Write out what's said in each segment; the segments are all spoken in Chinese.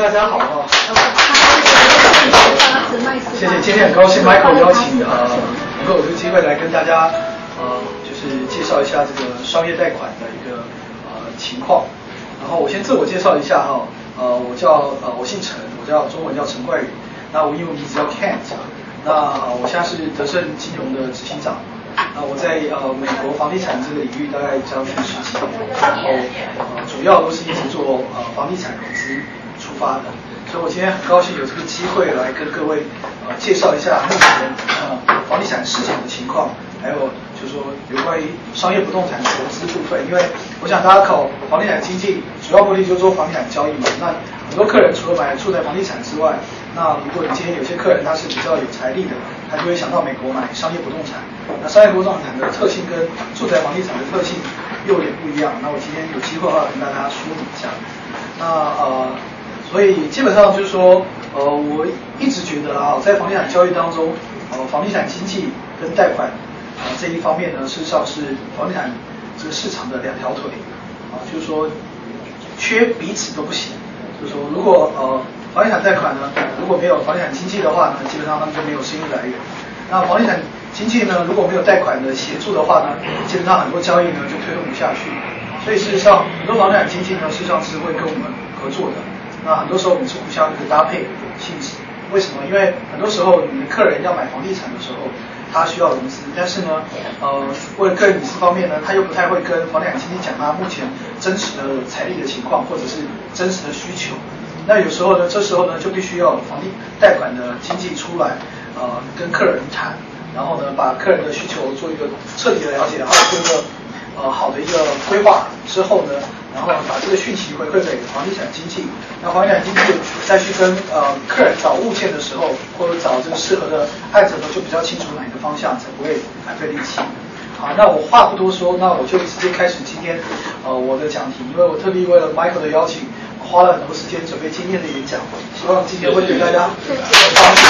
大家好啊！谢谢，今天很高兴 Michael 邀请呃，能够有这个机会来跟大家呃，就是介绍一下这个商业贷款的一个呃情况。然后我先自我介绍一下哈，呃，我叫呃，我姓陈，我叫中文叫陈冠宇，那我英文名字叫 Kent，那我现在是德盛金融的执行长。那我在呃美国房地产这个领域大概将近十几年，然后呃主要都是一直做呃房地产投资发的，所以我今天很高兴有这个机会来跟各位呃介绍一下目前呃房地产市场的情况，还有就是说有关于商业不动产投资部分，因为我想大家考房地产经济主要目的就是做房地产交易嘛，那很多客人除了买住宅房地产之外，那如果你今天有些客人他是比较有财力的，他就会想到美国买商业不动产。那商业不动产的特性跟住宅房地产的特性又有点不一样。那我今天有机会的话跟大家说明一下。那呃，所以基本上就是说，呃，我一直觉得啊，在房地产交易当中，呃，房地产经济跟贷款啊这一方面呢，事实上是房地产这个市场的两条腿啊，就是说缺彼此都不行。就是说，如果呃房地产贷款呢，如果没有房地产经济的话呢，基本上他们就没有收益来源。那房地产经济呢，如果没有贷款的协助的话呢，基本上很多交易呢就推动不下去。所以事实上，很多房地产经济呢，事实上是会跟我们合作的。那很多时候我们是互相一个搭配性质。为什么？因为很多时候你的客人要买房地产的时候，他需要融资，但是呢，呃，为了个人隐私方面呢，他又不太会跟房地产经纪讲他目前真实的财力的情况，或者是真实的需求。那有时候呢，这时候呢，就必须要房地贷款的经济出来，呃，跟客人谈，然后呢，把客人的需求做一个彻底的了解，然后做一个呃好的一个规划之后呢，然后把这个讯息回馈给房地产经纪，那房地产经纪再去跟呃客人找物件的时候，或者找这个适合的案子的时候，就比较清楚哪一个方向，才不会白费力气。好，那我话不多说，那我就直接开始今天呃我的讲题，因为我特地为了 Michael 的邀请。花了很多时间准备今天的演讲，希望今天会对大家帮助。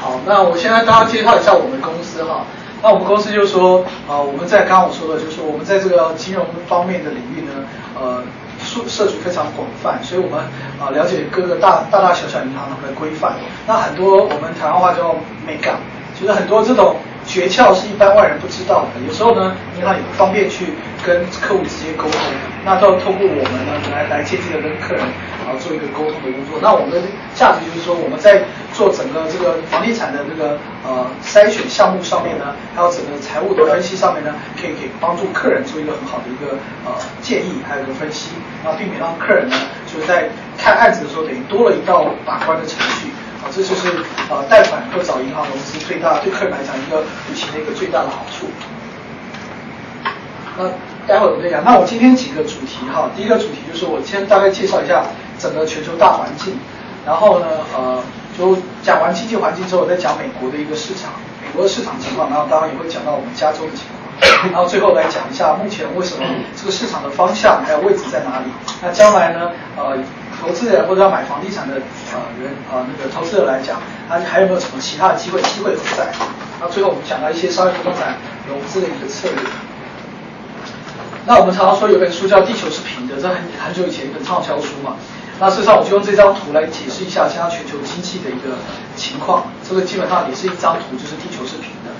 好，那我现在大家介绍一下我们公司哈。那我们公司就说，啊，我们在刚刚我说的，就是我们在这个金融方面的领域呢，呃，涉涉及非常广泛，所以我们啊了解各个大大大小小银行的规范。那很多我们台湾话叫 mega，就是很多这种诀窍是一般外人不知道的。有时候呢，银行也不方便去跟客户直接沟通。那都要通过我们呢来来间接的跟客人啊做一个沟通的工作。那我们的价值就是说，我们在做整个这个房地产的这个呃筛选项目上面呢，还有整个财务的分析上面呢，可以给帮助客人做一个很好的一个呃建议，还有一个分析，那避免让客人呢就是在看案子的时候等于多了一道把关的程序这就是呃贷款或找银行融资最大对客人来讲一个旅行的一个最大的好处。那。待会儿我再讲。那我今天几个主题哈，第一个主题就是我先大概介绍一下整个全球大环境，然后呢，呃，就讲完经济环境之后，我再讲美国的一个市场，美国的市场情况，然后当然也会讲到我们加州的情况，然后最后来讲一下目前为什么这个市场的方向还有位置在哪里。那将来呢，呃，投资人或者要买房地产的呃人呃那个投资者来讲，他还有没有什么其他的机会？机会何在？那最后我们讲到一些商业不动产融资的一个策略。那我们常常说有本书叫《地球是平的》，这很很久以前一本畅销书嘛。那事实上，我就用这张图来解释一下现在全球经济的一个情况。这个基本上也是一张图，就是地球是平的。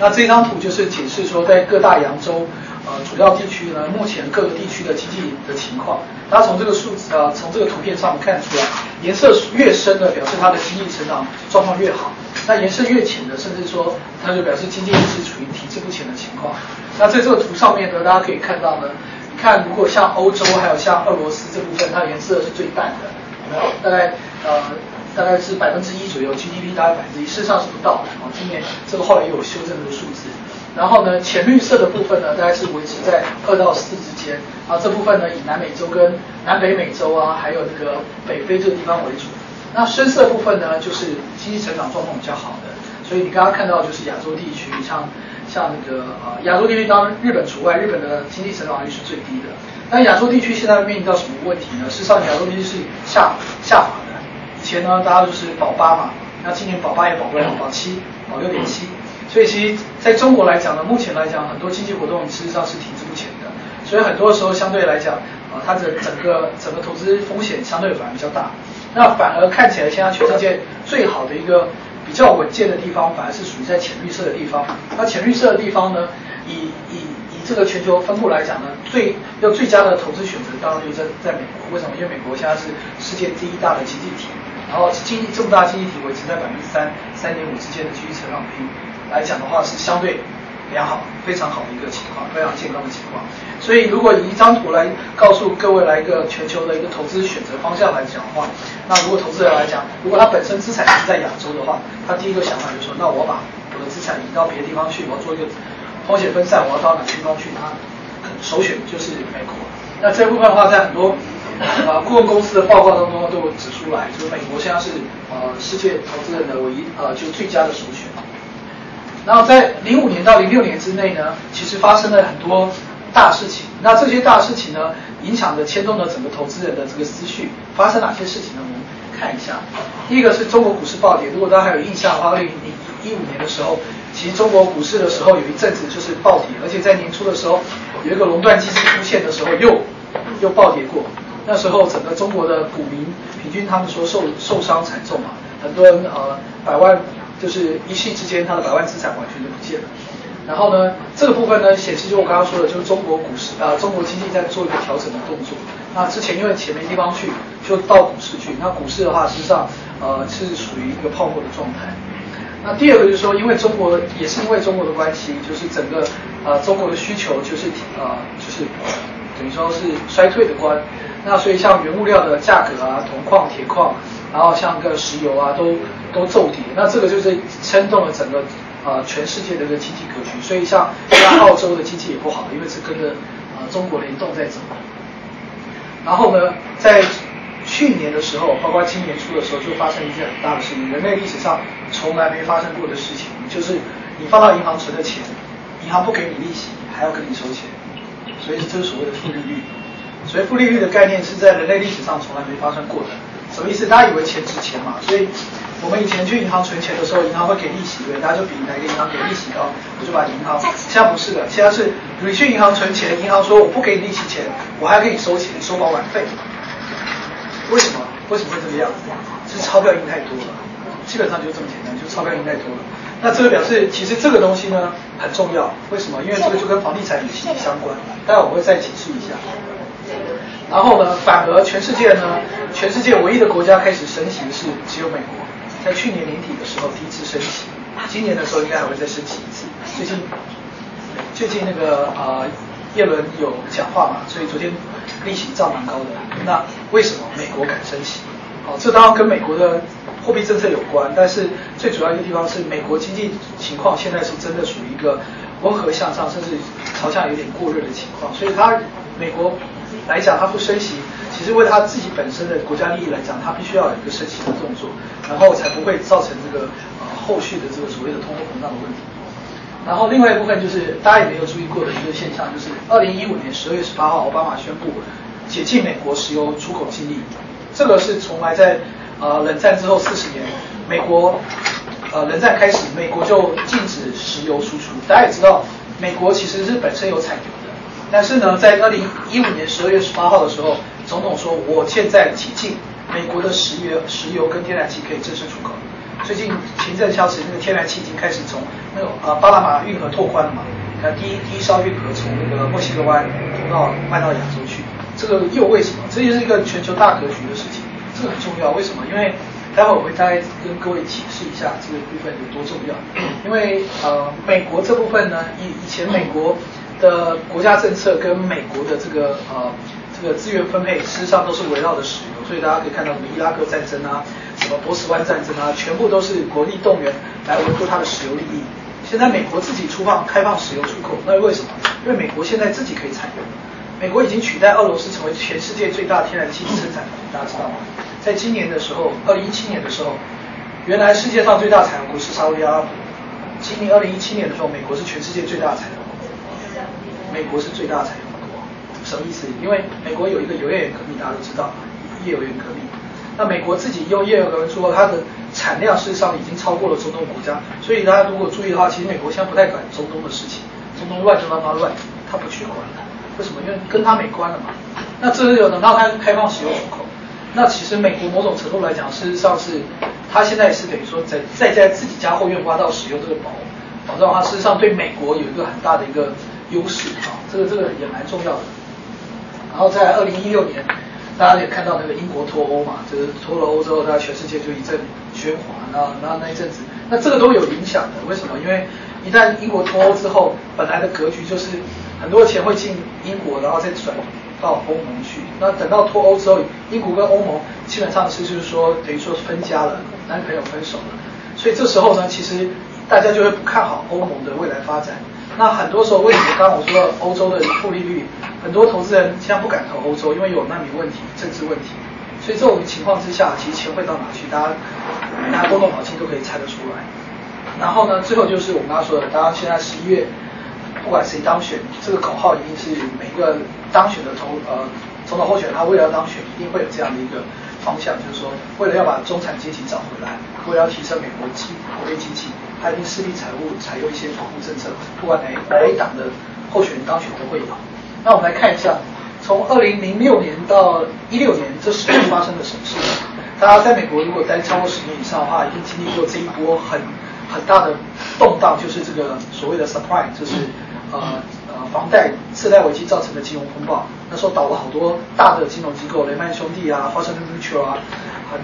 那这张图就是解释说，在各大洋洲呃主要地区呢，目前各个地区的经济的情况。大家从这个数字呃，从这个图片上看出来，颜色越深的表示它的经济成长状况越好。那颜色越浅的，甚至说它就表示经济是处于体制不前的情况。那在这个图上面呢，大家可以看到呢，你看如果像欧洲还有像俄罗斯这部分，它颜色是最淡的，有没有？大概呃大概是百分之一左右，GDP 大概百分之一，事实上是不到的。哦，今年这个后来也有修正这个数字。然后呢，浅绿色的部分呢，大概是维持在二到四之间。啊，这部分呢以南美洲跟南北美洲啊，还有那个北非这个地方为主。那深色部分呢，就是经济成长状况比较好的，所以你刚刚看到就是亚洲地区，像像那个呃亚洲地区当日本除外，日本的经济成长率是最低的。那亚洲地区现在面临到什么问题呢？事实上，亚洲地区是下下滑的。以前呢，大家都是保八嘛，那今年保八也保不了，保七，保六点七。所以其实在中国来讲呢，目前来讲很多经济活动事实上是停滞不前的。所以很多时候相对来讲，啊，它的整个整个投资风险相对反而比较大。那反而看起来现在全世界最好的一个比较稳健的地方，反而是属于在浅绿色的地方。那浅绿色的地方呢，以以以这个全球分布来讲呢，最要最佳的投资选择当然就在在美国。为什么？因为美国现在是世界第一大的经济体，然后经济这么大经济体维持在百分之三三点五之间的经济成长率来讲的话，是相对。良好，非常好的一个情况，非常健康的情况。所以，如果以一张图来告诉各位来一个全球的一个投资选择方向来讲的话，那如果投资人来讲，如果他本身资产是在亚洲的话，他第一个想法就是说，那我把我的资产移到别的地方去，我要做一个风险分散，我要到哪个地方去？他首选就是美国。那这部分的话，在很多呃顾问公司的报告当中都指出来，就是美国现在是呃世界投资人的唯一呃就最佳的首选。然后在零五年到零六年之内呢，其实发生了很多大事情。那这些大事情呢，影响着牵动了整个投资人的这个思绪。发生哪些事情呢？我们看一下。第一个是中国股市暴跌。如果大家还有印象的话，二零一五年的时候，其实中国股市的时候有一阵子就是暴跌，而且在年初的时候有一个熔断机制出现的时候，又又暴跌过。那时候整个中国的股民平均他们说受受伤惨重嘛，很多人呃百万。就是一夕之间，他的百万资产完全就不见了。然后呢，这个部分呢，显示就我刚刚说的，就是中国股市啊，中国经济在做一个调整的动作。那之前因为钱没地方去，就到股市去。那股市的话，实际上呃是属于一个泡沫的状态。那第二个就是说，因为中国也是因为中国的关系，就是整个呃中国的需求就是呃就是等于说是衰退的关。那所以像原物料的价格啊，铜矿、铁矿。然后像个石油啊，都都骤跌，那这个就是牵动了整个呃全世界的一个经济格局。所以像像澳洲的经济也不好，因为是跟着呃中国联动在走。然后呢，在去年的时候，包括今年初的时候，就发生一件很大的事情，人类历史上从来没发生过的事情，就是你放到银行存的钱，银行不给你利息，还要跟你收钱，所以这是所谓的负利率。所以负利率的概念是在人类历史上从来没发生过的。什么意思？大家以为钱值钱嘛？所以我们以前去银行存钱的时候，银行会给利息，对，大家就比哪个银行给利息高，我就把银行。现在不是的，现在是你去银行存钱，银行说我不给你利息钱，我还要给你收钱，收保管费。为什么？为什么会这个样子？是钞票印太多了，基本上就这么简单，就钞票印太多了。那这个表示，其实这个东西呢很重要。为什么？因为这个就跟房地产息息相关。待会我会再解释一下。然后呢，反而全世界呢，全世界唯一的国家开始升息是只有美国，在去年年底的时候第一次升息，今年的时候应该还会再升息一次。最近最近那个呃叶伦有讲话嘛，所以昨天利息涨蛮高的。那为什么美国敢升息？好，这当然跟美国的货币政策有关，但是最主要一个地方是美国经济情况现在是真的属于一个温和向上，甚至朝向有点过热的情况，所以它美国。来讲，它不升息，其实为它自己本身的国家利益来讲，它必须要有一个升息的动作，然后才不会造成这个呃后续的这个所谓的通货膨胀的问题。然后另外一部分就是大家也没有注意过的一个现象，就是二零一五年十二月十八号，奥巴马宣布解禁美国石油出口禁令，这个是从来在呃冷战之后四十年，美国呃冷战开始，美国就禁止石油输出。大家也知道，美国其实是本身有产油。但是呢，在二零一五年十二月十八号的时候，总统说，我现在解禁美国的石油、石油跟天然气可以正式出口。最近行政消息，那个天然气已经开始从那个呃巴拿马运河拓宽了嘛？那第一第一艘运河从那个墨西哥湾通到卖到亚洲去，这个又为什么？这就是一个全球大格局的事情，这个很重要。为什么？因为待会我会大概跟各位解释一下这个部分有多重要。因为呃，美国这部分呢，以以前美国。的国家政策跟美国的这个呃这个资源分配，事实上都是围绕着石油，所以大家可以看到什么伊拉克战争啊，什么波斯湾战争啊，全部都是国力动员来维护它的石油利益。现在美国自己出放开放石油出口，那为什么？因为美国现在自己可以采用，美国已经取代俄罗斯成为全世界最大天然气生产国，大家知道吗？在今年的时候，二零一七年的时候，原来世界上最大产油国是沙特阿拉伯，今年二零一七年的时候，美国是全世界最大的产油。美国是最大的产油国，什么意思？因为美国有一个油页岩革命，大家都知道，页岩革命。那美国自己用页岩革命之后，它的产量事实上已经超过了中东国家。所以大家如果注意的话，其实美国现在不太管中东的事情，中东乱就让它乱，它不去管。为什么？因为跟它没关了嘛。那这是有等到它开放石油出口，那其实美国某种程度来讲，事实上是它现在是等于说在在在自己家后院挖到石油这个宝宝藏的话，事实上对美国有一个很大的一个优势啊，这个这个也蛮重要的。然后在二零一六年，大家也看到那个英国脱欧嘛，就是脱了欧之后，大家全世界就一阵喧哗，然后然后那一阵子，那这个都有影响的。为什么？因为一旦英国脱欧之后，本来的格局就是很多钱会进英国，然后再转到欧盟去。那等到脱欧之后，英国跟欧盟基本上是就是说等于说分家了，男朋友分手了。所以这时候呢，其实大家就会不看好欧盟的未来发展。那很多时候，为什么刚刚我说欧洲的负利率，很多投资人现在不敢投欧洲，因为有难民问题、政治问题。所以这种情况之下，其实钱会到哪去？大家大家动动脑筋都可以猜得出来。然后呢，最后就是我们刚刚说的，大家现在十一月，不管谁当选，这个口号一定是每个当选的投呃总统候选人，他为了当选，一定会有这样的一个方向，就是说为了要把中产阶级找回来，为了要提升美国经国内经济。他一定势力财务采用一些保护政策，不管哪哪一党的候选人当选都会有。那我们来看一下，从二零零六年到一六年这十年发生了什么事？大家在美国如果待超过十年以上的话，一定经历过这一波很很大的动荡，就是这个所谓的 surprise，就是呃呃房贷次贷危机造成的金融风暴。那时候倒了好多大的金融机构，雷曼兄弟啊，花旗 Mutual 啊。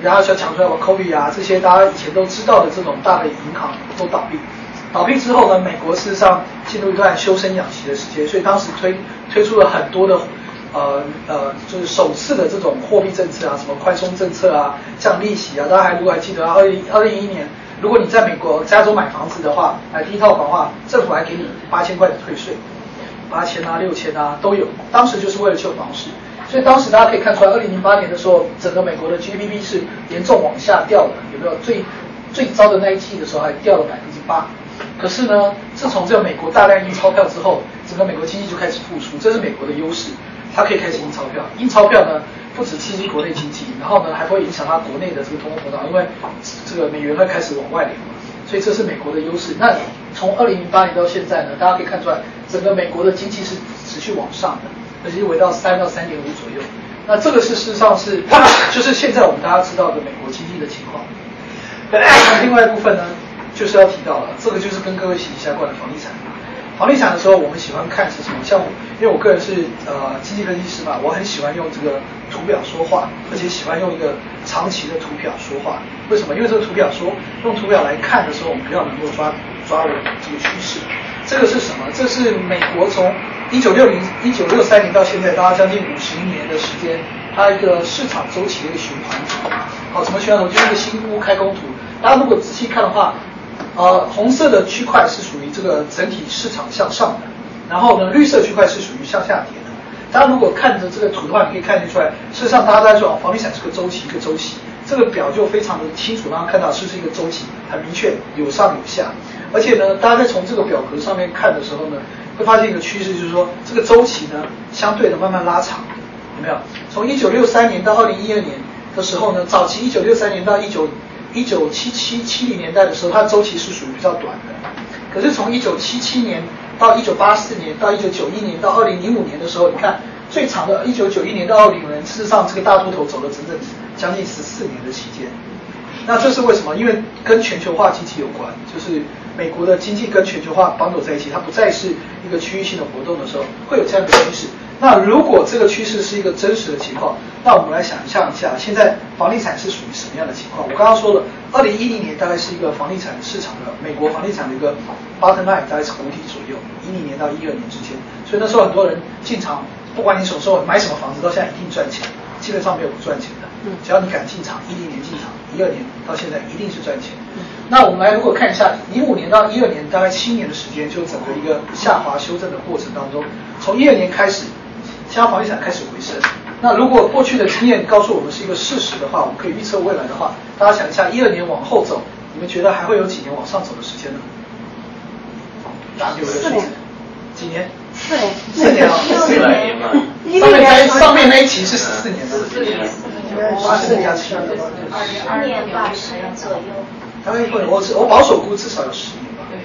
然后想抢出来玩 Kobe 啊，这些大家以前都知道的这种大的银行都倒闭。倒闭之后呢，美国事实上进入一段修身养息的时间，所以当时推推出了很多的呃呃，就是首次的这种货币政策啊，什么宽松政策啊，降利息啊。大家还如果还记得，二零二零一一年，如果你在美国加州买房子的话，买第一套房的话，政府还给你八千块的退税，八千啊六千啊都有。当时就是为了救房市。所以当时大家可以看出来，二零零八年的时候，整个美国的 GDP 是严重往下掉的，有没有？最最糟的那一季的时候还掉了百分之八。可是呢，自从这个美国大量印钞票之后，整个美国经济就开始复苏，这是美国的优势，它可以开始印钞票。印钞票呢，不止刺激国内经济，然后呢，还会影响它国内的这个通货膨胀，因为这个美元会开始往外流嘛。所以这是美国的优势。那从二零零八年到现在呢，大家可以看出来，整个美国的经济是持续往上的。而且围到三到三点五左右，那这个是事实上是，就是现在我们大家知道的美国经济的情况。那另外一部分呢，就是要提到了，这个就是跟各位息息相关的房地产。房地产的时候，我们喜欢看是什么？像因为我个人是呃经济分析师嘛，我很喜欢用这个图表说话，而且喜欢用一个长期的图表说话。为什么？因为这个图表说用图表来看的时候，我们比较能够抓抓稳这个趋势。这个是什么？这是美国从一九六零一九六三年到现在，大概将近五十年的时间，它一个市场周期的一个循环图。好，什么循环图？就是一个新屋开工图。大家如果仔细看的话，呃，红色的区块是属于这个整体市场向上的，然后呢，绿色区块是属于向下跌的。大家如果看着这个图的话，你可以看得出来，事实上大家在说房地产是个周期，一个周期。这个表就非常的清楚，让他看到是不是一个周期，很明确，有上有下。而且呢，大家在从这个表格上面看的时候呢，会发现一个趋势，就是说这个周期呢，相对的慢慢拉长，有没有？从一九六三年到二零一二年的时候呢，早期一九六三年到一九一九七七七零年代的时候，它的周期是属于比较短的。可是从一九七七年到一九八四年到一九九一年到二零零五年的时候，你看最长的一九九一年到二零年，事实上这个大多头走了整整将近十四年的期间。那这是为什么？因为跟全球化经济有关，就是美国的经济跟全球化绑走在一起，它不再是一个区域性的活动的时候，会有这样的趋势。那如果这个趋势是一个真实的情况，那我们来想象一下，现在房地产是属于什么样的情况？我刚刚说了，二零一零年大概是一个房地产市场的美国房地产的一个 bottom line，大概是谷底左右，一零年到一二年之间。所以那时候很多人进场，不管你什么时候买什么房子，到现在一定赚钱，基本上没有不赚钱的。只要你敢进场，一零年进场，一二年到现在一定是赚钱。那我们来如果看一下，一五年到一二年大概七年的时间，就整个一个下滑修正的过程当中，从一二年开始，其他房地产开始回升。那如果过去的经验告诉我们是一个事实的话，我们可以预测未来的话，大家想一下，一二年往后走，你们觉得还会有几年往上走的时间呢？四年。几年？四年。四年，四年嘛。上面那上面那一期是四年的。四年。八十年加七年，十年到十左右。大概会，我我保守估至少有十年吧。对，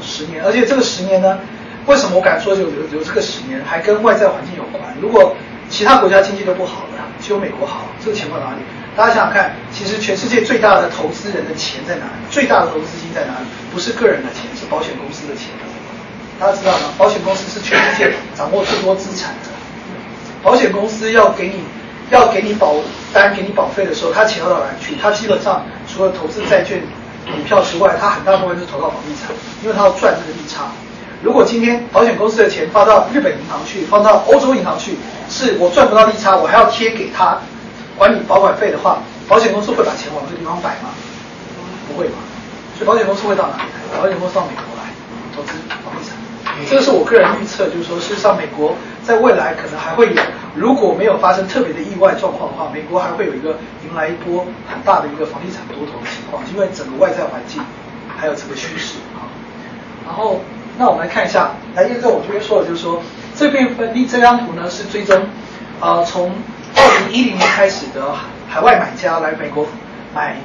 十年。而且这个十年呢，为什么我敢说有有有这个十年，还跟外在环境有关。如果其他国家经济都不好了，只有美国好，这个情况哪里？大家想想看，其实全世界最大的投资人的钱在哪里？最大的投资资金在哪里？不是个人的钱，是保险公司的钱。大家知道吗？保险公司是全世界掌握最多资产的。保险公司要给你要给你保单、给你保费的时候，他钱要到哪里去？他基本上除了投资债券、股票之外，他很大部分是投到房地产，因为他要赚这个利差。如果今天保险公司的钱发到日本银行去，放到欧洲银行去，是我赚不到利差，我还要贴给他管理保管费的话，保险公司会把钱往这个地方摆吗？不会吧？所以保险公司会到哪里来？保险公司到美国来投资房地产。这个是我个人预测，就是说，事实上美国在未来可能还会有，如果没有发生特别的意外状况的话，美国还会有一个迎来一波很大的一个房地产多头的情况，因为整个外在环境还有这个趋势啊。然后，那我们来看一下，来验证我这边说的，就是说这边分这张图呢是追踪，呃，从二零一零年开始的海外买家来美国买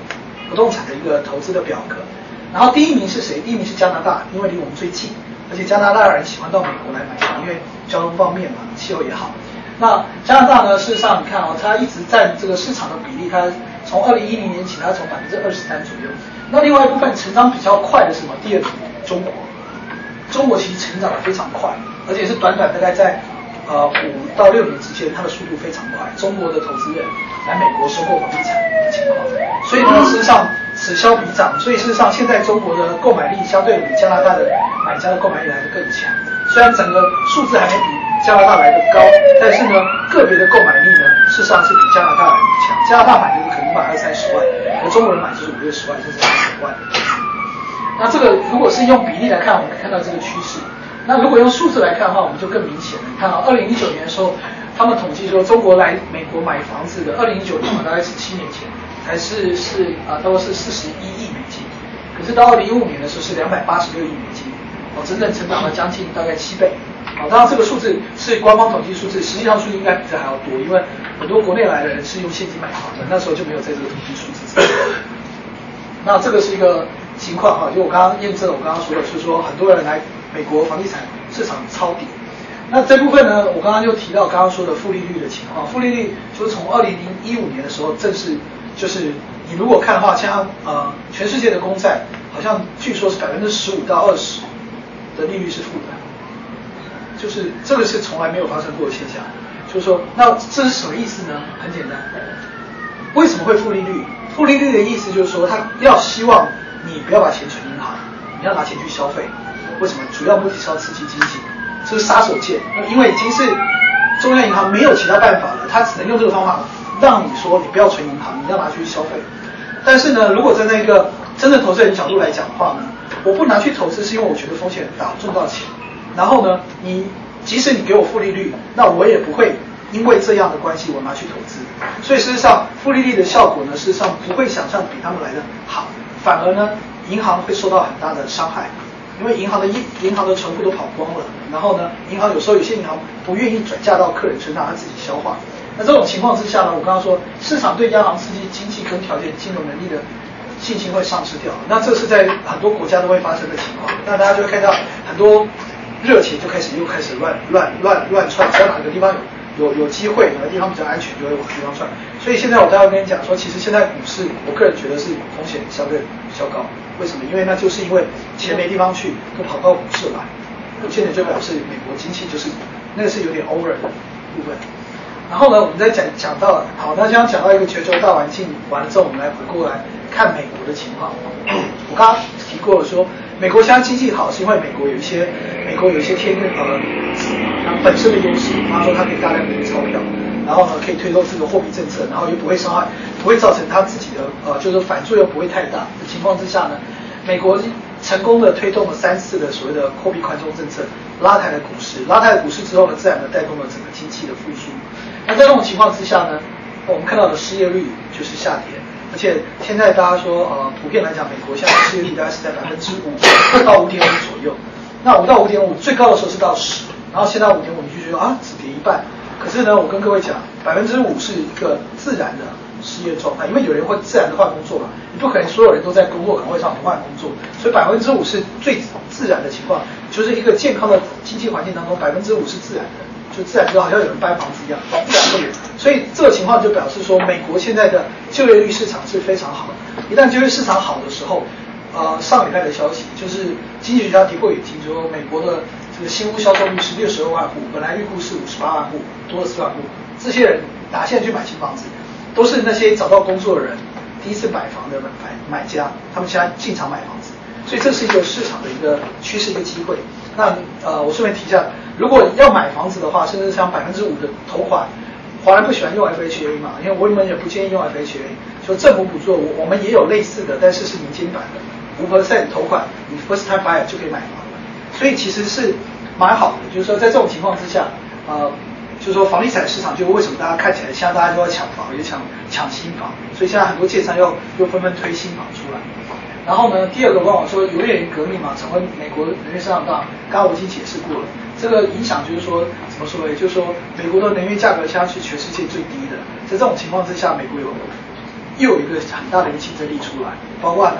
不动产的一个投资的表格。然后第一名是谁？第一名是加拿大，因为离我们最近。而且加拿大人喜欢到美国来买房，因为交通方便嘛，气候也好。那加拿大呢？事实上，你看哦，它一直占这个市场的比例，它从二零一零年起，它从百分之二十三左右。那另外一部分成长比较快的是什么？第二名中国，中国其实成长的非常快，而且是短短大概在呃五到六年之间，它的速度非常快。中国的投资人来美国收购房地产的情况，所以呢，事实上。此消彼长，所以事实上，现在中国的购买力相对比加拿大的买家的购买力来的更强。虽然整个数字还没比加拿大来的高，但是呢，个别的购买力呢，事实上是比加拿大来的强。加拿大买就是可能买二三十万，而中国人买就是五六十万甚至上百万。那这个如果是用比例来看，我们可以看到这个趋势。那如果用数字来看的话，我们就更明显。你看啊，二零一九年的时候，他们统计说中国来美国买房子的，二零一九年嘛，大概是七年前。还是是啊，都是四十一亿美金，可是到二零一五年的时候是两百八十六亿美金，哦，整整成长了将近大概七倍，哦，当然这个数字是官方统计数字，实际上数字应该比这还要多，因为很多国内来的人是用现金买房的，那时候就没有在这个统计数字。那这个是一个情况哈，就我刚刚验证了我刚刚说的，是说很多人来美国房地产市场抄底。那这部分呢，我刚刚就提到刚刚说的负利率的情况，负利率就是从二零零一五年的时候正式。就是你如果看的话，像呃全世界的公债，好像据说是百分之十五到二十的利率是负的，就是这个是从来没有发生过的现象。就是说，那这是什么意思呢？很简单，为什么会负利率？负利率的意思就是说，他要希望你不要把钱存银行，你要拿钱去消费。为什么？主要目的是要刺激经济，这是杀手锏。因为已经是中央银行没有其他办法了，他只能用这个方法。让你说你不要存银行，你要拿去消费。但是呢，如果站在一个真正投资人角度来讲的话呢，我不拿去投资是因为我觉得风险很大，赚不到钱。然后呢，你即使你给我负利率，那我也不会因为这样的关系我拿去投资。所以事实上，负利率的效果呢，事实上不会想象比他们来的好，反而呢，银行会受到很大的伤害，因为银行的银银行的存户都跑光了。然后呢，银行有时候有些银行不愿意转嫁到客人身上，他自己消化。那这种情况之下呢，我刚刚说市场对央行刺激经济跟调节金融能力的信心会丧失掉。那这是在很多国家都会发生的情况。那大家就会看到很多热钱就开始又开始乱乱乱乱窜，只要哪个地方有有有机会，哪个地方比较安全，就会往地方窜。所以现在我都要跟你讲说，其实现在股市，我个人觉得是风险相对较高。为什么？因为那就是因为钱没地方去，都跑到股市来。现在就表示美国经济就是那个是有点 over 的部分。然后呢，我们再讲讲到，好，那现在讲到一个全球大环境完了之后，我们来回过来看美国的情况。我刚刚提过了，说美国现在经济好，是因为美国有一些美国有一些天呃它本身的优势，比方说它可以大量的印钞票，然后呢可以推动这个货币政策，然后又不会伤害，不会造成它自己的呃就是反作用不会太大的情况之下呢，美国成功的推动了三次的所谓的货币宽松政策，拉抬了股市，拉抬了股市之后呢，自然的带动了整个经济的复苏。那在这种情况之下呢，我们看到的失业率就是下跌，而且现在大家说，呃，普遍来讲，美国现在失业率大概是在百分之五到五点五左右。那五到五点五最高的时候是到十，然后现在五点五，你就觉得啊，只跌一半。可是呢，我跟各位讲，百分之五是一个自然的失业状态，因为有人会自然的换工作嘛，你不可能所有人都在工作岗位上不换工作，所以百分之五是最自然的情况，就是一个健康的经济环境当中，百分之五是自然的。就自然就好像有人搬房子一样，自然会有。所以这个情况就表示说，美国现在的就业率市场是非常好的。一旦就业市场好的时候，呃，上礼拜的消息就是经济学家提过眼镜，说美国的这个新屋销售率是六十二万户，本来预估是五十八万户，多了四万户。这些人哪现在去买新房子？都是那些找到工作的人，第一次买房的买买家，他们现在进场买房子。所以这是一个市场的一个趋势，一个机会。那呃，我顺便提一下，如果要买房子的话，甚至像百分之五的头款，华人不喜欢用 FHA 嘛，因为我们也不建议用 FHA。说政府补助，我我们也有类似的，但是是民间版的，五 percent 头款，你 first time buyer 就可以买房了。所以其实是蛮好的，就是说在这种情况之下，呃，就是说房地产市场就为什么大家看起来现在大家都要抢房，也抢抢新房，所以现在很多建商又又纷纷推新房出来。然后呢，第二个往往说油页革命嘛，成为美国能源市场大。刚刚我已经解释过了，这个影响就是说怎么说？也就是说，美国的能源价格现在是全世界最低的。在这种情况之下，美国有又有一个很大的一个竞争力出来，包括呢，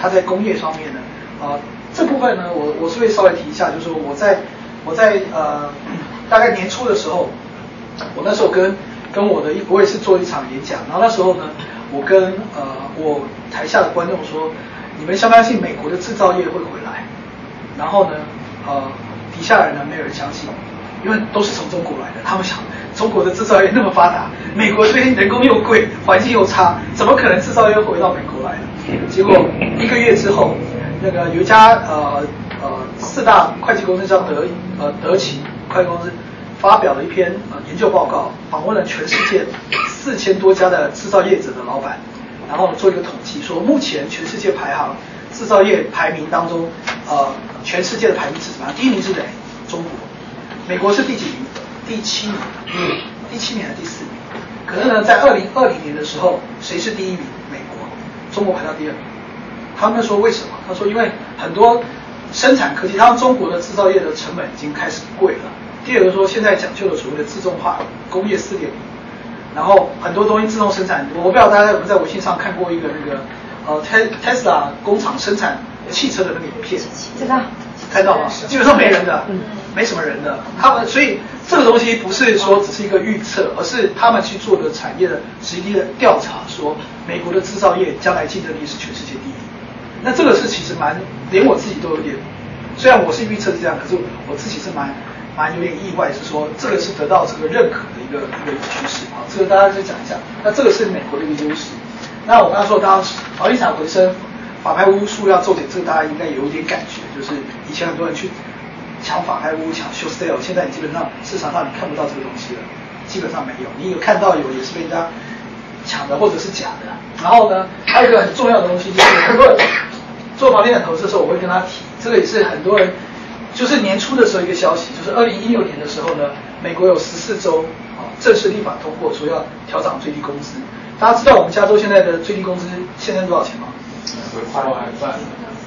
它在工业方面呢，啊，这部分呢，我我是会稍微提一下，就是说我在我在呃大概年初的时候，我那时候跟跟我的我也是做一场演讲，然后那时候呢，我跟呃我台下的观众说。你们相不相信美国的制造业会回来？然后呢，呃，底下人呢没有人相信，因为都是从中国来的。他们想，中国的制造业那么发达，美国这边人工又贵，环境又差，怎么可能制造业回到美国来呢？结果一个月之后，那个有一家呃呃四大会计公司叫德呃德勤会计公司发表了一篇呃研究报告，访问了全世界四千多家的制造业者的老板。然后做一个统计，说目前全世界排行制造业排名当中，呃，全世界的排名是什么？第一名是谁？中国。美国是第几名？第七名。第七名还是第四名？可是呢，在二零二零年的时候，谁是第一名？美国。中国排到第二名。他们说为什么？他说因为很多生产科技，他们中国的制造业的成本已经开始贵了。第二个说现在讲究的所谓的自动化工业四点零。然后很多东西自动生产，我不知道大家有没有在微信上看过一个那个呃，Tes Tesla 工厂生产汽车的那个影片，知道，看到吗？基本上没人的，嗯没什么人的。他们所以这个东西不是说只是一个预测，而是他们去做的产业的实际的调查，说美国的制造业将来竞争力是全世界第一。那这个是其实蛮，连我自己都有点，虽然我是预测是这样，可是我自己是蛮。蛮有点意外，是说这个是得到这个认可的一个一个趋势啊，这个大家再讲一下。那这个是美国的一个优势。那我刚刚说，当房地产回升，法拍屋数量骤减，这个大家应该有一点感觉，就是以前很多人去抢法拍屋、抢 show sale，现在你基本上市场上你看不到这个东西了，基本上没有。你有看到有，也是被人家抢的或者是假的。然后呢，还有一个很重要的东西就是，很多人做房地产投资的时候，我会跟他提，这个也是很多人。就是年初的时候一个消息，就是二零一六年的时候呢，美国有十四州啊正式立法通过说要调涨最低工资。大家知道我们加州现在的最低工资现在多少钱吗？十块半。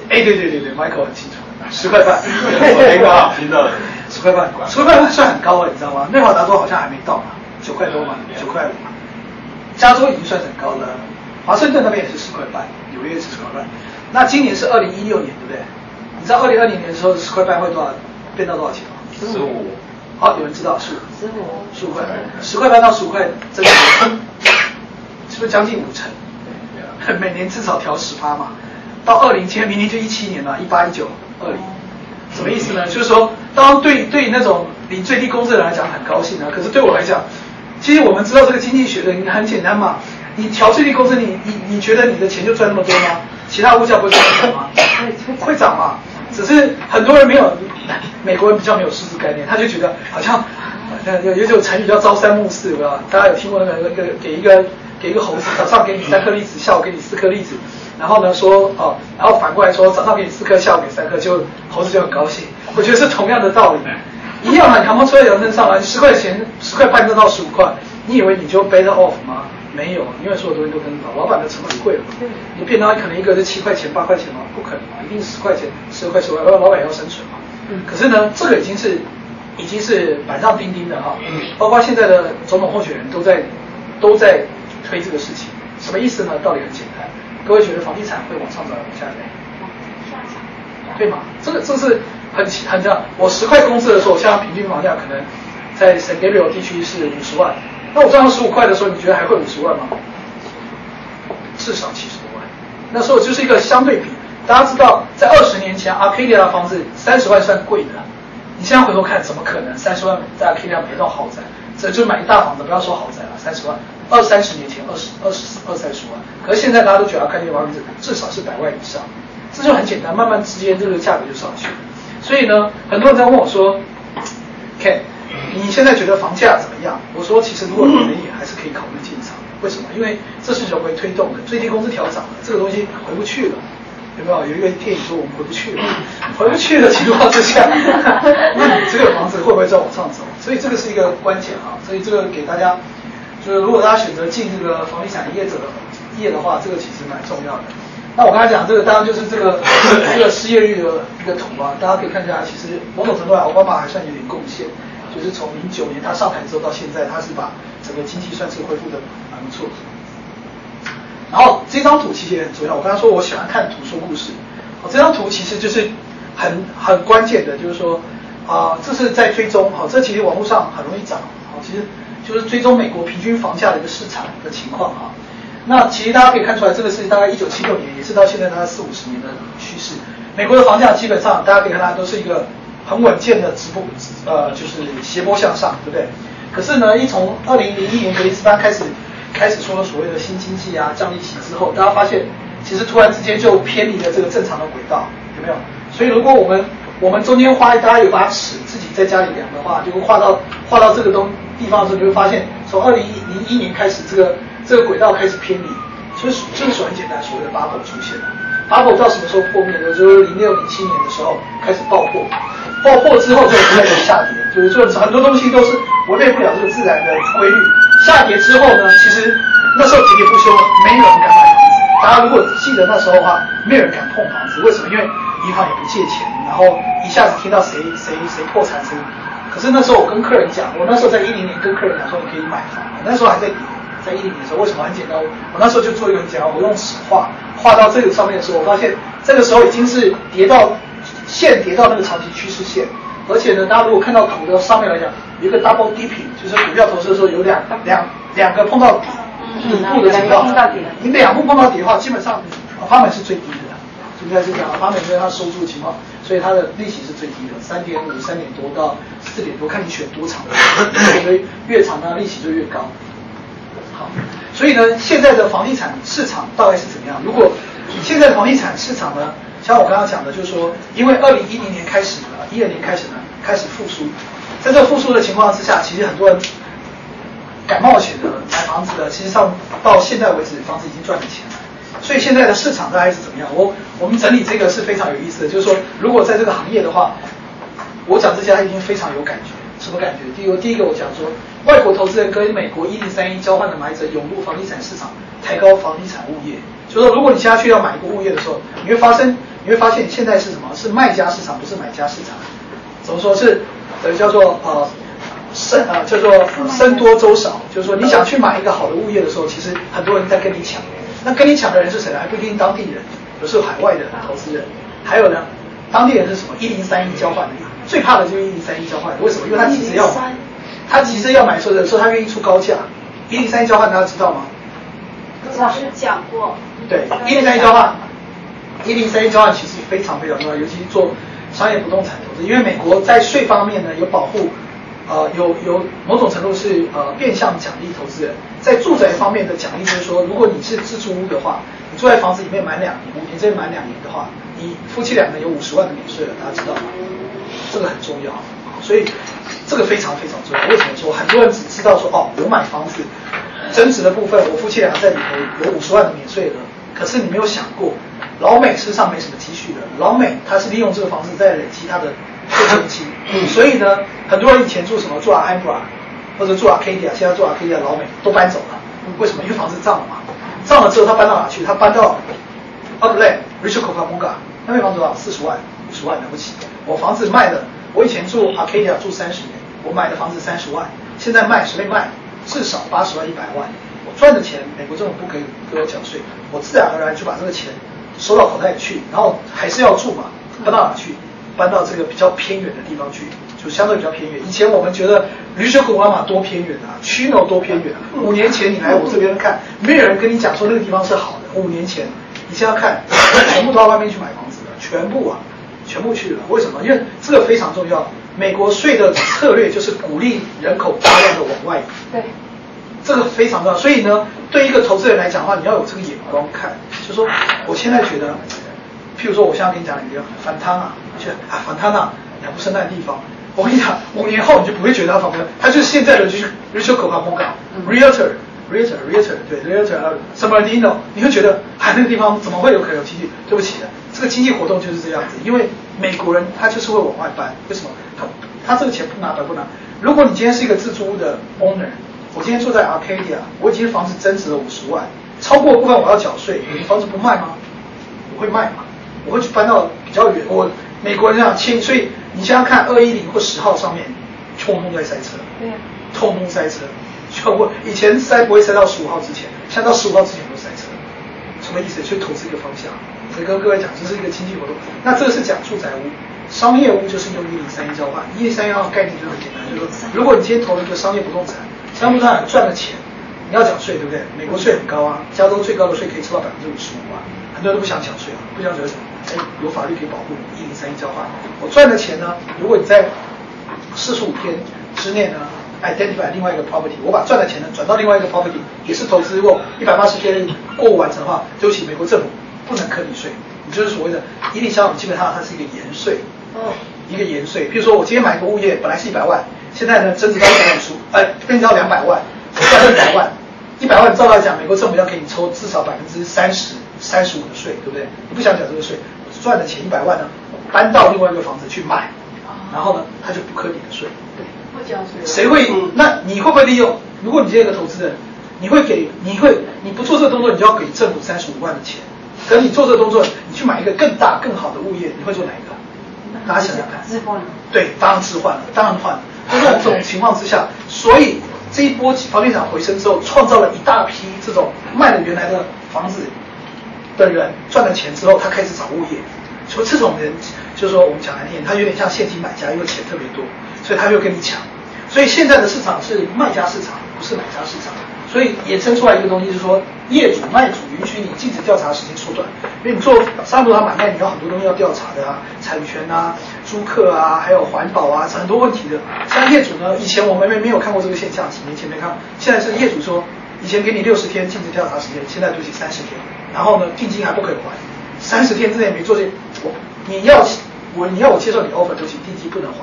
哎，对对对对，Michael 很清楚，十块半。听到听到。十块半，十块半算很高了，你知道吗？内华达州好像还没到嘛，九块多嘛，九块五嘛。加州已经算很高了，华盛顿那边也是十块半，纽约也是十块半。那今年是二零一六年，对不对？你知道二零二零年的时候十块半会多少变到多少钱吗？十五。好，有人知道十五十五。十五块，十块半到十五块，增长是不是将近五成？每年至少调十趴嘛。到二零，今明年就一七年了，一八一九二零，什么意思呢？就是说，当然对对那种领最低工资的人来讲很高兴啊，可是对我来讲，其实我们知道这个经济学的很简单嘛，你调最低工资，你你你觉得你的钱就赚那么多吗？其他物价不会涨吗？会涨嘛？只是很多人没有，美国人比较没有数字概念，他就觉得好像有有种成语叫朝三暮四，对吧？大家有听过那个那个给一个给一个猴子，早上给你三颗栗子，下午给你四颗栗子，然后呢说哦，然后反过来说早上给你四颗，下午给三颗，就猴子就很高兴。我觉得是同样的道理，一样的，扛不出来羊身上来，十块钱十块半挣到十五块，你以为你就 better off 吗？没有，因为所有东西都跟老老板的成本贵了。你便当可能一个是七块钱、八块钱吗？不可能嘛，一定是十块钱、十块、十块，老板也要生存嘛。可是呢，这个已经是已经是板上钉钉的哈。包括现在的总统候选人都在都在推这个事情，什么意思呢？道理很简单，各位觉得房地产会往上涨下跌？对吗？这个这是很很这样。我十块工资的时候，现在平均房价可能在 San Gabriel 地区是五十万。那我赚到十五块的时候，你觉得还会五十万吗？至少七十多万。那时候就是一个相对比。大家知道，在二十年前，Arcadia 的房子三十万算贵的。你现在回头看，怎么可能三十万在 Arcadia 买到豪宅？这就买一大房子，不要说豪宅了，三十万。二三十年前，二十二十二三十万。可是现在大家都觉得 Arcadia 房子至少是百万以上。这就很简单，慢慢之间这个价格就上去了。所以呢，很多人在问我说 k 你现在觉得房价怎么样？我说，其实如果便宜，还是可以考虑进场。为什么？因为这是人为推动的，最低工资调涨了，这个东西回不去了。有没有有一个电影说我们回不去了？回不去的情况之下，那你这个房子会不会再往上走？所以这个是一个关键啊。所以这个给大家，就是如果大家选择进这个房地产业者的业的话，这个其实蛮重要的。那我刚才讲这个，当然就是这个 这个失业率的一个图啊，大家可以看一下，其实某种程度上，奥巴马还算有点贡献，就是从零九年他上台之后到现在，他是把整个经济算是恢复的蛮不错。然后这张图其实也很重要，我刚才说我喜欢看图说故事，哦，这张图其实就是很很关键的，就是说啊，这是在追踪，好，这其实网络上很容易找，好，其实就是追踪美国平均房价的一个市场的情况啊。那其实大家可以看出来，这个是大概一九七六年，也是到现在大概四五十年的趋势。美国的房价基本上大家可以看到都是一个很稳健的直波，呃，就是斜坡向上，对不对？可是呢，一从二零零一年格林斯潘开始。开始说所谓的新经济啊，降利息之后，大家发现其实突然之间就偏离了这个正常的轨道，有没有？所以如果我们我们中间画，大家有把尺自己在家里量的话，就会画到画到这个东地方的时候，你会发现从二零零一年开始，这个这个轨道开始偏离，所以这是很简单，所谓的 bubble 出现了。Bubble 到什么时候破灭呢？就是零六零七年的时候开始爆破，爆破之后就开始下跌，就是说很多东西都是违背不了这个自然的规律。下跌之后呢，其实那时候喋喋不休，没有人敢买房子。大家如果记得那时候的话，没有人敢碰房子。为什么？因为银行也不借钱，然后一下子听到谁谁谁破产谁。可是那时候我跟客人讲，我那时候在一零年跟客人讲说你可以买房，那时候还在，在一零年的时候，为什么很简单？我那时候就做一个很简单，我用纸画画到这个上面的时候，我发现这个时候已经是叠到线叠到那个长期趋势线，而且呢，大家如果看到图的上面来讲。有一个 double dipping，就是股票投资的时候有两两两个碰到底底部的情况，你两步碰到底的话，基本上发美是最低的，应该是这样？发美因为它收租的情况，所以它的利息是最低的，三点五、三点多到四点多，看你选多长，所以越长呢利息就越高。好，所以呢，现在的房地产市场大概是怎么样？如果现在房地产市场呢，像我刚刚讲的，就是说，因为二零一零年开始呢，一二年开始呢，开始复苏。在这复苏的情况之下，其实很多人敢冒险的买房子的，其实上到现在为止，房子已经赚了钱了。所以现在的市场大概是怎么样？我我们整理这个是非常有意思的，就是说，如果在这个行业的话，我讲这些他已经非常有感觉。什么感觉？第一个，第一个我讲说，外国投资人跟美国一零三一交换的买者涌入房地产市场，抬高房地产物业。就说，如果你现在去要买一个物业的时候，你会发生，你会发现现在是什么？是卖家市场，不是买家市场。怎么说是？等于叫做呃，生啊叫做生多粥少，就是说你想去买一个好的物业的时候，其实很多人在跟你抢。那跟你抢的人是谁呢？还不一定当地人，有时候海外的投资人。还有呢，当地人是什么？一零三一交换的，最怕的就是一零三一交换。为什么？因为他其实要买，他其实要买车的时候，有时候他愿意出高价。一零三一交换大家知道吗？老师讲过。对，一零三一交换，一零三一交换其实非常非常重要，尤其是做。商业不动产投资，因为美国在税方面呢有保护，呃有有某种程度是呃变相奖励投资人，在住宅方面的奖励就是说，如果你是自住屋的话，你住在房子里面满两年，五年之内满两年的话，你夫妻两个有五十万的免税了，大家知道吗？这个很重要，所以这个非常非常重要。为什么说很多人只知道说哦，我买房子增值的部分，我夫妻两个在里头有五十万的免税额，可是你没有想过。老美身上没什么积蓄的，老美他是利用这个房子在累积他的退休金，所以呢，很多人以前住什么住 Ambra 或者住 Arcadia，现在住 Arcadia 老美都搬走了，为什么？因为房子涨了嘛，涨了之后他搬到哪去？他搬到哦不对，Richard c o p a m o n g a 那边房子多少？四十万、五十万了不起。我房子卖的，我以前住 Arcadia 住三十年，我买的房子三十万，现在卖随便卖，至少八十万、一百万，我赚的钱，美国政府不可以给我缴税，我自然而然就把这个钱。收到口袋里去，然后还是要住嘛，搬到哪去？搬到这个比较偏远的地方去，就相对比较偏远。以前我们觉得驴水口湾马多偏远啊，区诺多偏远啊。五年前你来我这边看，没有人跟你讲说那个地方是好的。五年前，你现在看，全部都到外面去买房子了，全部啊，全部去了。为什么？因为这个非常重要。美国税的策略就是鼓励人口大量的往外移。对。这个非常重要，所以呢，对一个投资人来讲的话，你要有这个眼光看，就说我现在觉得，譬如说我现在跟你讲一个反贪啊，觉得啊反贪啊，两不生蛋的地方，我跟你讲，五年后你就不会觉得它反贪，它就是现在的就是港，Realtor Realtor Realtor 对 Realtor 啊 s a m a r d i n o 你会觉得啊那个地方怎么会有可能有经济？对不起的，这个经济活动就是这样子，因为美国人他就是会往外搬，为什么？他他这个钱不拿白不拿。如果你今天是一个自租的 owner。我今天住在 Arcadia，我已经房子增值了五十万，超过部分我要缴税，你房子不卖吗？我会卖嘛？我会去搬到比较远。我美国人这样签，所以你想想看，二一零或十号上面，通通在塞车，对，通通塞车。就我以前塞不会塞到十五号之前，现在到十五号之前都塞车，什么意思？去投资一个方向。所以跟各位讲，这是一个经济活动。那这个是讲住宅屋，商业屋就是用一零三一交换。一零三一概念就很简单，就是说，如果你今天投了一个商业不动产。商业不动产赚的钱，你要缴税，对不对？美国税很高啊，加州最高的税可以抽到百分之五十五啊，很多人都不想缴税啊，不想缴什么？哎，有法律可以保护你，一零三一交换。我赚的钱呢，如果你在四十五天之内呢，identify 另外一个 property，我把赚的钱呢转到另外一个 property，也是投资。如果一百八十天过户完成的话，对不起，美国政府不能课你税，你就是所谓的一定销基本上它是一个延税，哦，一个延税。比如说我今天买一个物业，本来是一百万。现在呢，增值到一百五十，哎，增值到两百万，赚了一百万，一百万照来讲，美国政府要给你抽至少百分之三十、三十五的税，对不对？你不想缴这个税，赚的钱一百万呢，搬到另外一个房子去卖，然后呢，他就不扣你的税，谁会？那你会不会利用？如果你是一个投资人，你会给？你会？你不做这个动作，你就要给政府三十五万的钱。可你做这个动作，你去买一个更大、更好的物业，你会做哪一个？大家想想看。置换。对，当然置换了，当然换了。在这种情况之下，所以这一波房地产回升之后，创造了一大批这种卖了原来的房子的人赚了钱之后，他开始找物业。所以这种人，就是说我们讲难听，他有点像现金买家，因为钱特别多，所以他就跟你抢。所以现在的市场是卖家市场，不是买家市场。所以衍生出来一个东西，是说业主卖主允许你禁止调查时间缩短，因为你做商业楼买卖，你要很多东西要调查的啊，产权啊、租客啊，还有环保啊，很多问题的。像业主呢，以前我们没没有看过这个现象，几年前没看，现在是业主说，以前给你六十天禁止调查时间，现在都是三十天，然后呢，定金还不可以还，三十天之内没做这，我你要我你要我接受你 offer，都行，定金不能还，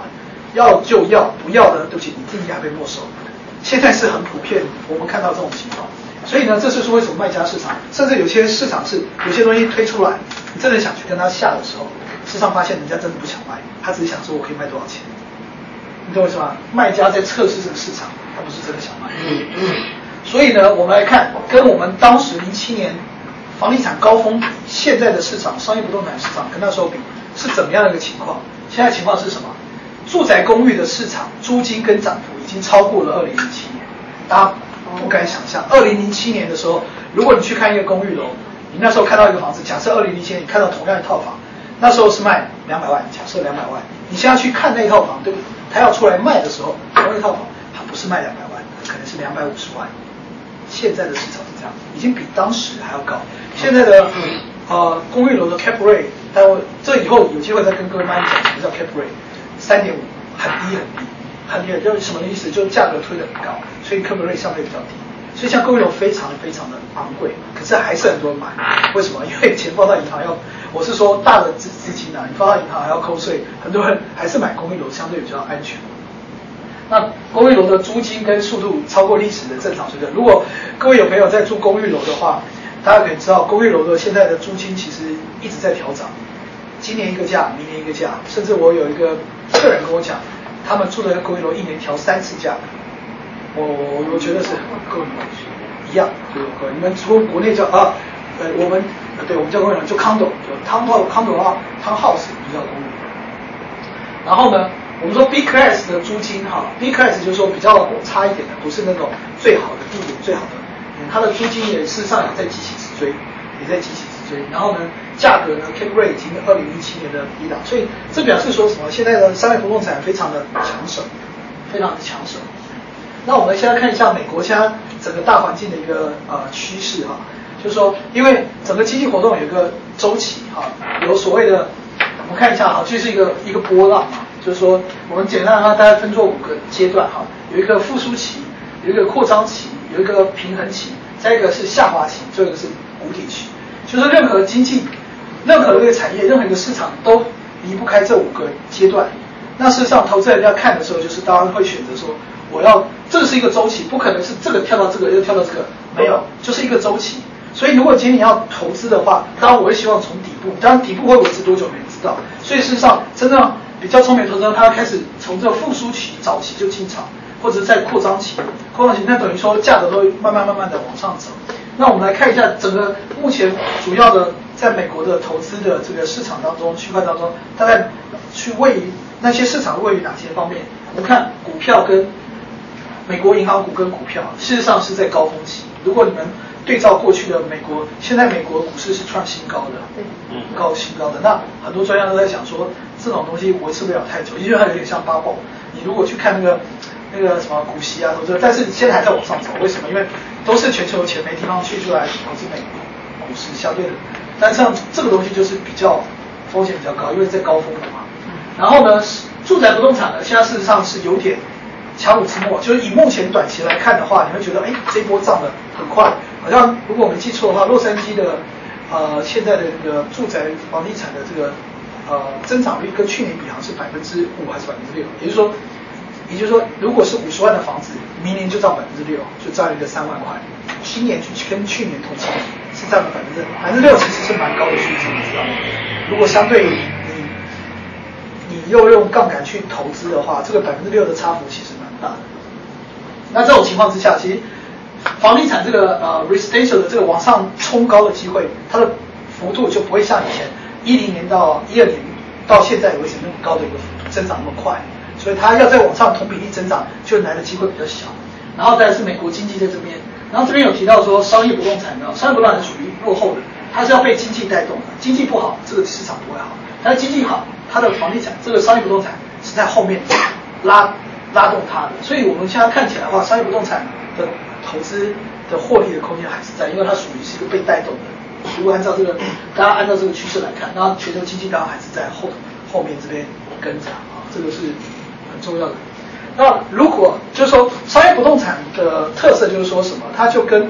要就要，不要的对不起，你定价被没收。现在是很普遍，我们看到这种情况，所以呢，这就是为什么卖家市场，甚至有些市场是有些东西推出来，你真的想去跟他下的时候，市场发现人家真的不想卖，他只是想说我可以卖多少钱，你懂我意思吗？卖家在测试这个市场，他不是真的想卖。所以呢，我们来看跟我们当时零七年房地产高峰，现在的市场商业不动产市场跟那时候比是怎么样的一个情况？现在情况是什么？住宅公寓的市场租金跟涨幅已经超过了二零零七年，大家不敢想象。二零零七年的时候，如果你去看一个公寓楼，你那时候看到一个房子，假设二零零七年你看到同样一套房，那时候是卖两百万，假设两百万，你现在去看那一套房，对不对？他要出来卖的时候，同一套房，他不是卖两百万，可能是两百五十万。现在的市场是这样，已经比当时还要高。现在的呃公寓楼的 cap rate，待会这以后有机会再跟各位慢慢讲什么叫 cap rate。三点五很低很低很低，就是什么意思？就是价格推得很高，所以科本率相对比较低。所以像公寓楼非常非常的昂贵，可是还是很多人买。为什么？因为钱放到银行要，我是说大的资资金啊，你放到银行还要扣税，很多人还是买公寓楼相对比较安全。那公寓楼的租金跟速度超过历史的正常水准。如果各位有朋友在住公寓楼的话，大家可以知道，公寓楼的现在的租金其实一直在调涨。今年一个价，明年一个价，甚至我有一个客人跟我讲，他们住的公寓楼一年调三次价，我我我觉得是跟你们一样，就你们从国内叫啊，呃我们对我们叫公寓就 condo，就 condo condo 啊 town house 就叫公寓。然后呢，我们说 B class 的租金哈，B class 就是说比较差一点的，不是那种最好的地点最好的，它的租金也是上也在急起直追。也在积极之追，然后呢，价格呢，cap rate 已经二零一七年的低档，所以这表示说什么？现在的商业不动产非常的抢手，非常的抢手。那我们现在看一下美国现在整个大环境的一个呃趋势哈，就是说，因为整个经济活动有一个周期哈，有所谓的，我们看一下哈，这是一个一个波浪嘛，就是说，我们简单让大家分作五个阶段哈，有一个复苏期，有一个扩张期，有一个平衡期，再一个是下滑期，最后一个是谷底期，就是任何经济、任何一个产业、任何一个市场都离不开这五个阶段。那事实上，投资人要看的时候，就是当然会选择说，我要这是一个周期，不可能是这个跳到这个又跳到这个，没有，就是一个周期。所以如果今天你要投资的话，当然我会希望从底部，当然底部会维持多久没人知道。所以事实上，真正比较聪明的投资人，他要开始从这个复苏期早期就进场，或者在扩张期，扩张期那等于说价格都会慢慢慢慢的往上走。那我们来看一下整个目前主要的在美国的投资的这个市场当中，区块当中，大概去位于那些市场位于哪些方面？我们看股票跟美国银行股跟股票，事实上是在高峰期。如果你们对照过去的美国，现在美国股市是创新高的，对，高新高的。那很多专家都在想说，这种东西维持不了太久，因为它有点像八宝。你如果去看那个那个什么股息啊，投资，但是现在还在往上走，为什么？因为都是全球钱没地方去，就来投资美国股市，相对的。但像这个东西就是比较风险比较高，因为在高峰的嘛。然后呢，住宅不动产呢，现在事实上是有点强弩之末，就是以目前短期来看的话，你会觉得，哎，这一波涨得很快，好像如果我没记错的话，洛杉矶的呃现在的这个住宅房地产的这个呃增长率跟去年比，好像是百分之五还是百分之六，也就是说，也就是说，如果是五十万的房子，明年就涨百分之六，就涨一个三万块，今年去跟去年同期是涨了百分之百分之六，其实是蛮高的数字，你知道吗？如果相对于你你又用杠杆去投资的话，这个百分之六的差幅其实蛮大的。那这种情况之下，其实房地产这个呃 residential 的这个往上冲高的机会，它的幅度就不会像以前一零年到一二年到现在为止那么高的一个幅度增长那么快，所以它要再往上同比例增长，就来的机会比较小。然后再是美国经济在这边，然后这边有提到说商业不动产呢，商业不动产属于落后的，它是要被经济带动的，经济不好，这个市场不会好；但是经济好，它的房地产这个商业不动产是在后面拉拉动它的，所以我们现在看起来的话，商业不动产的投资的获利的空间还是在，因为它属于是一个被带动的。如果按照这个，大家按照这个趋势来看，那全球经济当然还是在后后面这边跟着啊，这个是很重要的。那如果就是说商业不动产的特色就是说什么？它就跟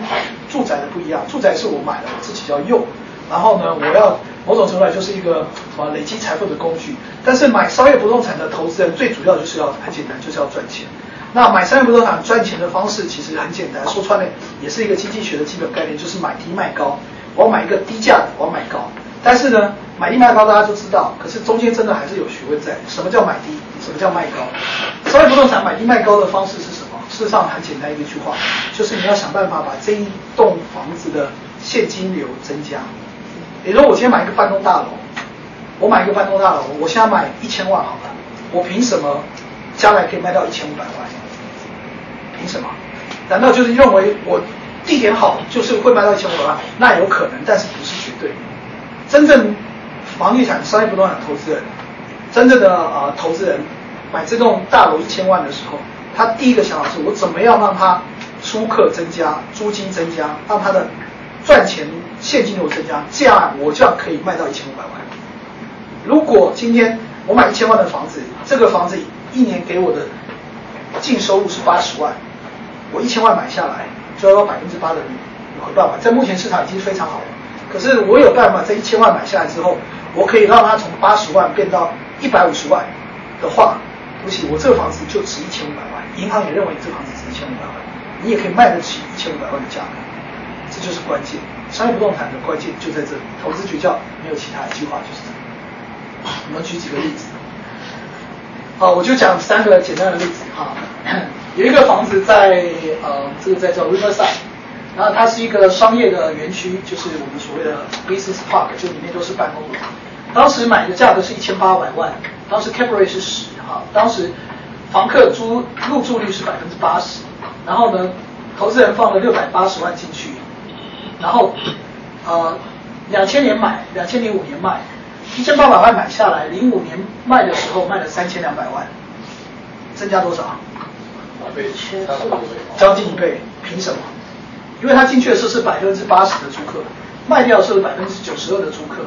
住宅的不一样，住宅是我买了我自己要用，然后呢，我要某种程度来就是一个什么累积财富的工具。但是买商业不动产的投资人最主要就是要很简单，就是要赚钱。那买商业不动产赚钱的方式其实很简单，说穿了也是一个经济学的基本概念，就是买低卖高。我要买一个低价的，我要买高。但是呢，买低卖高大家都知道，可是中间真的还是有学问在。什么叫买低？什么叫卖高？商业不动产买低卖高的方式是什么？事实上很简单一句话，就是你要想办法把这一栋房子的现金流增加。比如说，我今天买一个半栋大楼，我买一个半栋大楼，我现在买一千万好了，我凭什么将来可以卖到一千五百万？凭什么？难道就是认为我地点好就是会卖到一千五百万？那有可能，但是不是绝对。真正房地产商业不动产投资人，真正的呃投资人买这栋大楼一千万的时候，他第一个想法是我怎么样让他租客增加、租金增加，让他的赚钱现金流增加，这样我就可以卖到一千五百万。如果今天我买一千万的房子，这个房子一年给我的净收入是八十万，我一千万买下来就要百分之八的回报吧，在目前市场已经非常好了。可是我有办法在一千万买下来之后，我可以让它从八十万变到一百五十万的话，不行，我这个房子就值一千五百万，银行也认为你这房子值一千五百万，你也可以卖得起一千五百万的价格，这就是关键。商业不动产的关键就在这里，投资诀窍没有其他一句话就是这个。我们举几个例子。好，我就讲三个简单的例子哈。有一个房子在呃，这个在叫 Riverside，然后它是一个商业的园区，就是我们所谓的 business park，就里面都是办公楼。当时买的价格是一千八百万，当时 cap rate 是十哈，当时房客租入住率是百分之八十，然后呢，投资人放了六百八十万进去，然后呃两千年买，两千零五年卖，一千八百万买下来，零五年卖的时候卖了三千两百万，增加多少？倍，差不多倍。将近一倍，凭什么？因为他进去的时候是百分之八十的租客，卖掉的时候百分之九十二的租客。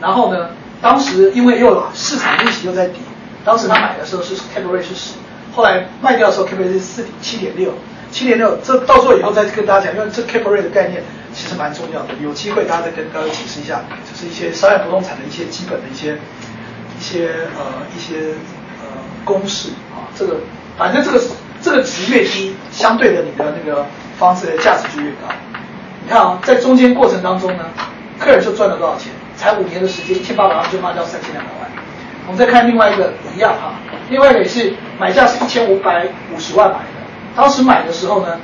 然后呢，当时因为又市场利息又在跌，当时他买的时候是 cap rate 是十，后来卖掉的时候 cap rate 是四七点六，七点六，这到时候以后再跟大家讲，因为这 cap rate 的概念其实蛮重要的，有机会大家再跟大家解释一下，就是一些商业不动产的一些基本的一些一些呃一些呃公式啊，这个反正这个这个值越低，相对的你的那个房子的价值就越高。你看啊，在中间过程当中呢，客人就赚了多少钱？才五年的时间，一千八百万就卖掉三千两百万。我们再看另外一个一样哈，另外一个也是买价是一千五百五十万买的，当时买的时候呢，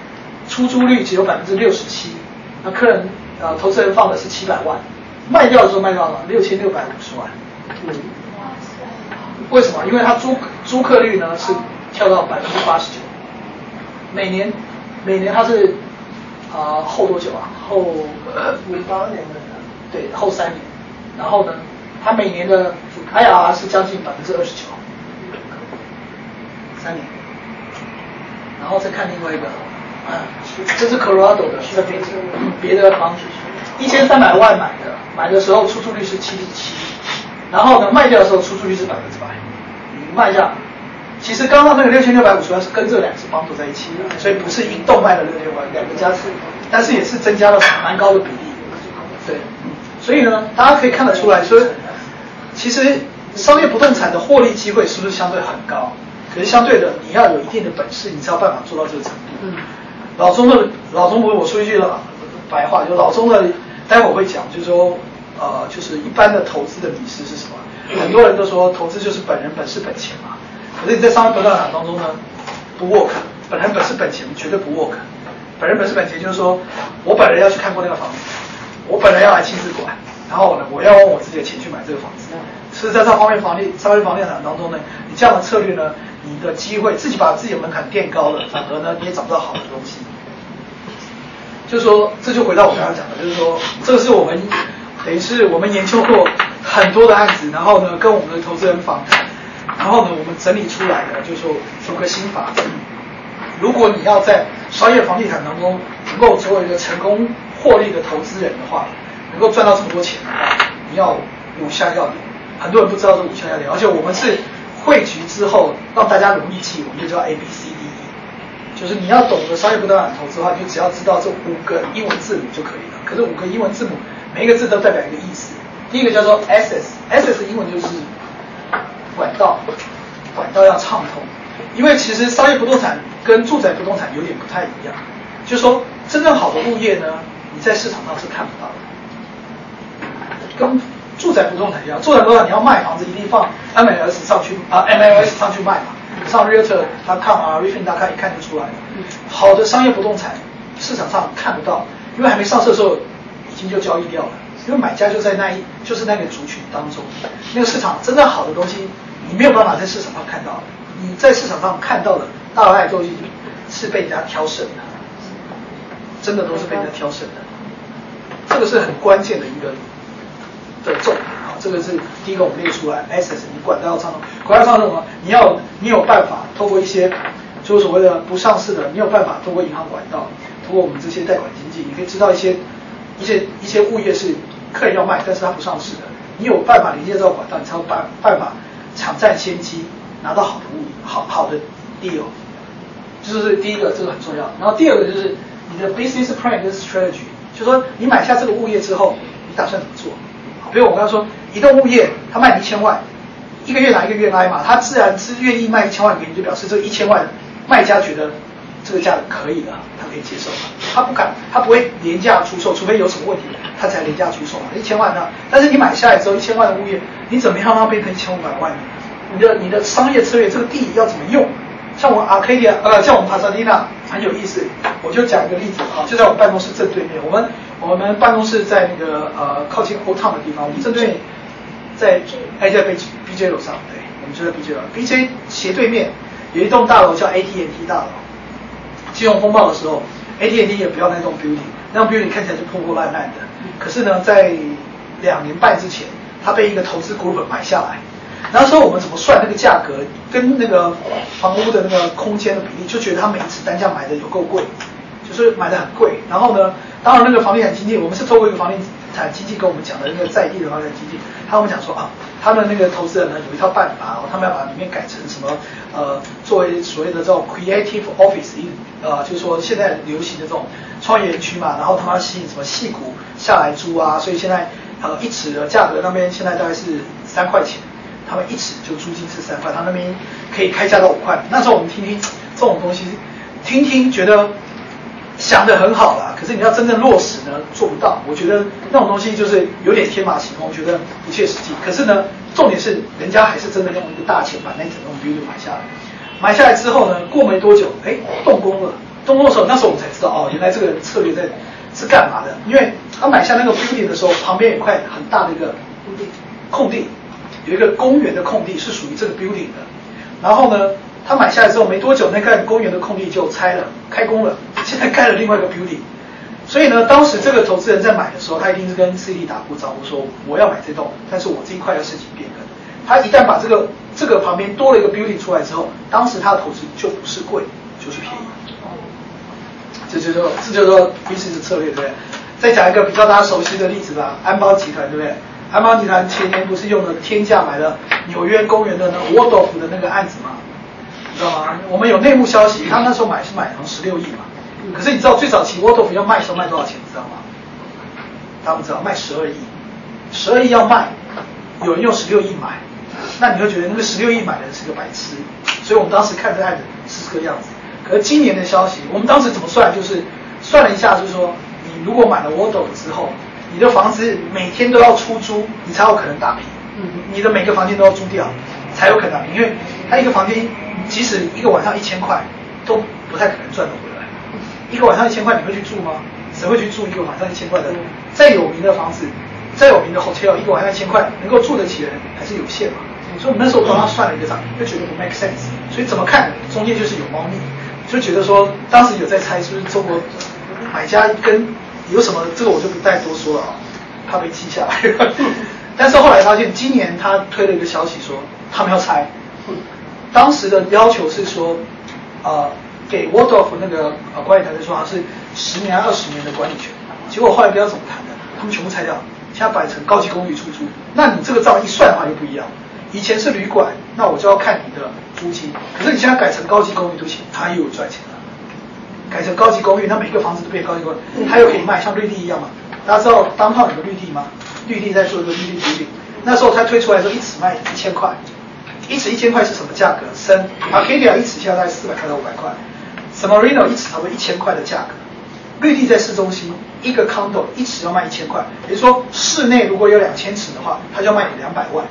出租率只有百分之六十七，那客人呃投资人放的是七百万，卖掉的时候卖掉了六千六百五十万。嗯，为什么？因为它租租客率呢是跳到百分之八十九，每年每年它是啊、后多久啊？后五八年的，对，后三年。然后呢，它每年的 IRR 是将近百分之二十九，三年。然后再看另外一个，啊，这是 Colorado 的，是别别的房子，一千三百万买的，买的时候出租率是七十七，然后呢卖掉的时候出租率是百分之百，卖价。其实刚刚那个六千六百五十万是跟这两只帮助在一起的，所以不是一栋卖了六千万，两个加是，但是也是增加了蛮高的比例。对，所以呢，大家可以看得出来说，其实商业不动产的获利机会是不是相对很高？可是相对的，你要有一定的本事，你才有办法做到这个程度。嗯，老钟的老钟，我说一句白话，就老钟的，待会儿会讲，就是说，呃，就是一般的投资的迷失是什么？很多人都说投资就是本人本事本钱嘛。可是你在商业不动产当中呢，不 work，本人本事本钱绝对不 work。本人本事本钱就是说我本人要去看过那个房子，我本来要来亲自管，然后呢，我要用我自己的钱去买这个房子。是在这方面房地商业房地产当中呢，你这样的策略呢，你的机会自己把自己的门槛垫高了，反而呢你也找不到好的东西。就是说，这就回到我刚刚讲的，就是说，这个是我们等于是我们研究过很多的案子，然后呢跟我们的投资人访谈。然后呢，我们整理出来的就是说有个心法。如果你要在商业房地产当中能够做一个成功获利的投资人的话，能够赚到这么多钱的话，你要五项要点。很多人不知道这五项要点，而且我们是汇聚之后让大家容易记，我们就叫 A B C D E。就是你要懂得商业不动产投资的话，你就只要知道这五个英文字母就可以了。可是五个英文字母每一个字都代表一个意思。第一个叫做 SS，SS 英文就是。管道，管道要畅通，因为其实商业不动产跟住宅不动产有点不太一样，就是说真正好的物业呢，你在市场上是看不到的，跟住宅不动产一样，住宅不动产你要卖房子一定放 MLS 上去啊，MLS 上去卖嘛，上 Realtor 他看啊 r e f i n 大概一看就出来了。好的商业不动产市场上看不到，因为还没上市的时候已经就交易掉了，因为买家就在那一就是那个族群当中，那个市场真正好的东西。你没有办法在市场上看到，你在市场上看到的大概都已经是被人家挑剩的，真的都是被人家挑剩的，这个是很关键的一个的重点啊，这个是第一个我们列出来，S S 你管道要畅通，管道畅通什么？你要你有办法透过一些就是所谓的不上市的，你有办法通过银行管道，通过我们这些贷款经济，你可以知道一些一些一些物业是客人要卖，但是他不上市的，你有办法连接这个管道，你才有办办法。抢占先机，拿到好的物业，好好的 deal，就是第一个，这个很重要。然后第二个就是你的 business plan 跟 strategy，就说你买下这个物业之后，你打算怎么做？比如我刚刚说，一栋物业他卖你一千万，一个月拿一个月挨嘛，他自然是愿意卖一千万给你，就表示这一千万卖家觉得这个价格可以的，他可以接受，他不敢，他不会廉价出售，除非有什么问题，他才廉价出售嘛，一千万呢。但是你买下来之后，一千万的物业。你怎么样让它变成一千五百万呢？你的你的商业策略，这个地要怎么用？像我们 Arcadia，呃，像我们帕萨蒂娜很有意思。我就讲一个例子啊，就在我们办公室正对面。我们我们办公室在那个呃靠近 Old Town 的地方，我们正对面在挨在 B B J 楼上，对，我们就在 B J 楼。B J 斜对面有一栋大楼叫 A T N T 大楼。金融风暴的时候，A T N T 也不要那栋 building，那栋 building 看起来就破破烂烂的。可是呢，在两年半之前，它被一个投资 group 买下来。然后说我们怎么算那个价格，跟那个房屋的那个空间的比例，就觉得他每一次单价买的有够贵，就是买的很贵。然后呢，当然那个房地产经纪，我们是透过一个房地产经纪跟我们讲的那个在地的房地产经纪，他跟我们讲说啊，他们那个投资人呢有一套办法，哦，他们要把里面改成什么呃，作为所谓的这种 creative office，呃，就是说现在流行的这种创业园区嘛，然后他们要吸引什么戏骨下来租啊，所以现在呃一尺的价格那边现在大概是三块钱。他们一尺就租金是三块，他那边可以开价到五块。那时候我们听听这种东西，听听觉得想的很好啦，可是你要真正落实呢，做不到。我觉得那种东西就是有点天马行空，觉得不切实际。可是呢，重点是人家还是真的用一个大钱把那整栋 building 买下来。买下来之后呢，过没多久，哎，动工了。动工的时候，那时候我们才知道哦，原来这个策略在是干嘛的。因为他买下那个 building 的时候，旁边有块很大的一个空地，空地。有一个公园的空地是属于这个 building 的，然后呢，他买下来之后没多久，那块公园的空地就拆了，开工了，现在盖了另外一个 building。所以呢，当时这个投资人在买的时候，他一定是跟 CD 打过招呼说我要买这栋，但是我这一块要申请变更。他一旦把这个这个旁边多了一个 building 出来之后，当时他的投资就不是贵，就是便宜。这就说这就说 business 策略对不对？再讲一个比较大家熟悉的例子吧，安邦集团对不对？安邦集团前年不是用了天价买了纽约公园的那个沃多夫的那个案子吗？你知道吗？我们有内幕消息，他那时候买是买成十六亿嘛。可是你知道最早期沃多夫要卖时候卖多少钱？你知道吗？他们知道卖十二亿，十二亿要卖，有人用十六亿买，那你会觉得那个十六亿买的人是个白痴。所以我们当时看这案子是这个样子。可是今年的消息，我们当时怎么算？就是算了一下，就是说你如果买了沃多夫之后。你的房子每天都要出租，你才有可能打平。嗯，你的每个房间都要租掉，才有可能打平。因为它一个房间，即使一个晚上一千块，都不太可能赚得回来。一个晚上一千块，你会去住吗？谁会去住一个晚上一千块的？再有名的房子，再有名的 hotel，一个晚上一千块，能够住得起的人还是有限嘛。所以我们那时候帮他算了一个账，就觉得不 make sense。所以怎么看，中间就是有猫腻，就觉得说，当时有在猜是不是中国买家跟。有什么？这个我就不再多说了啊，怕被记下来。但是后来发现，今年他推了一个消息说，他们要拆。当时的要求是说，呃，给 Waldorf 那个呃管理团队说，他是十年、二十年的管理权。结果后来不知道怎么谈的，他们全部拆掉，现在摆成高级公寓出租。那你这个账一算的话就不一样。以前是旅馆，那我就要看你的租金。可是你现在改成高级公寓，对不起，他又有赚钱了。改成高级公寓，那每个房子都变高级公寓，它又可以卖，像绿地一样嘛。大家知道当套有个绿地吗？绿地在做一个绿地独立，那时候它推出来时候一尺卖一千块，一尺一千块是什么价格？深 Arcadia 一尺现在在四百块到五百块，San Marino 一尺差不多一千块的价格。绿地在市中心，一个 condo 一尺要卖一千块，也就是说室内如果有两千尺的话，它就要卖你两百万。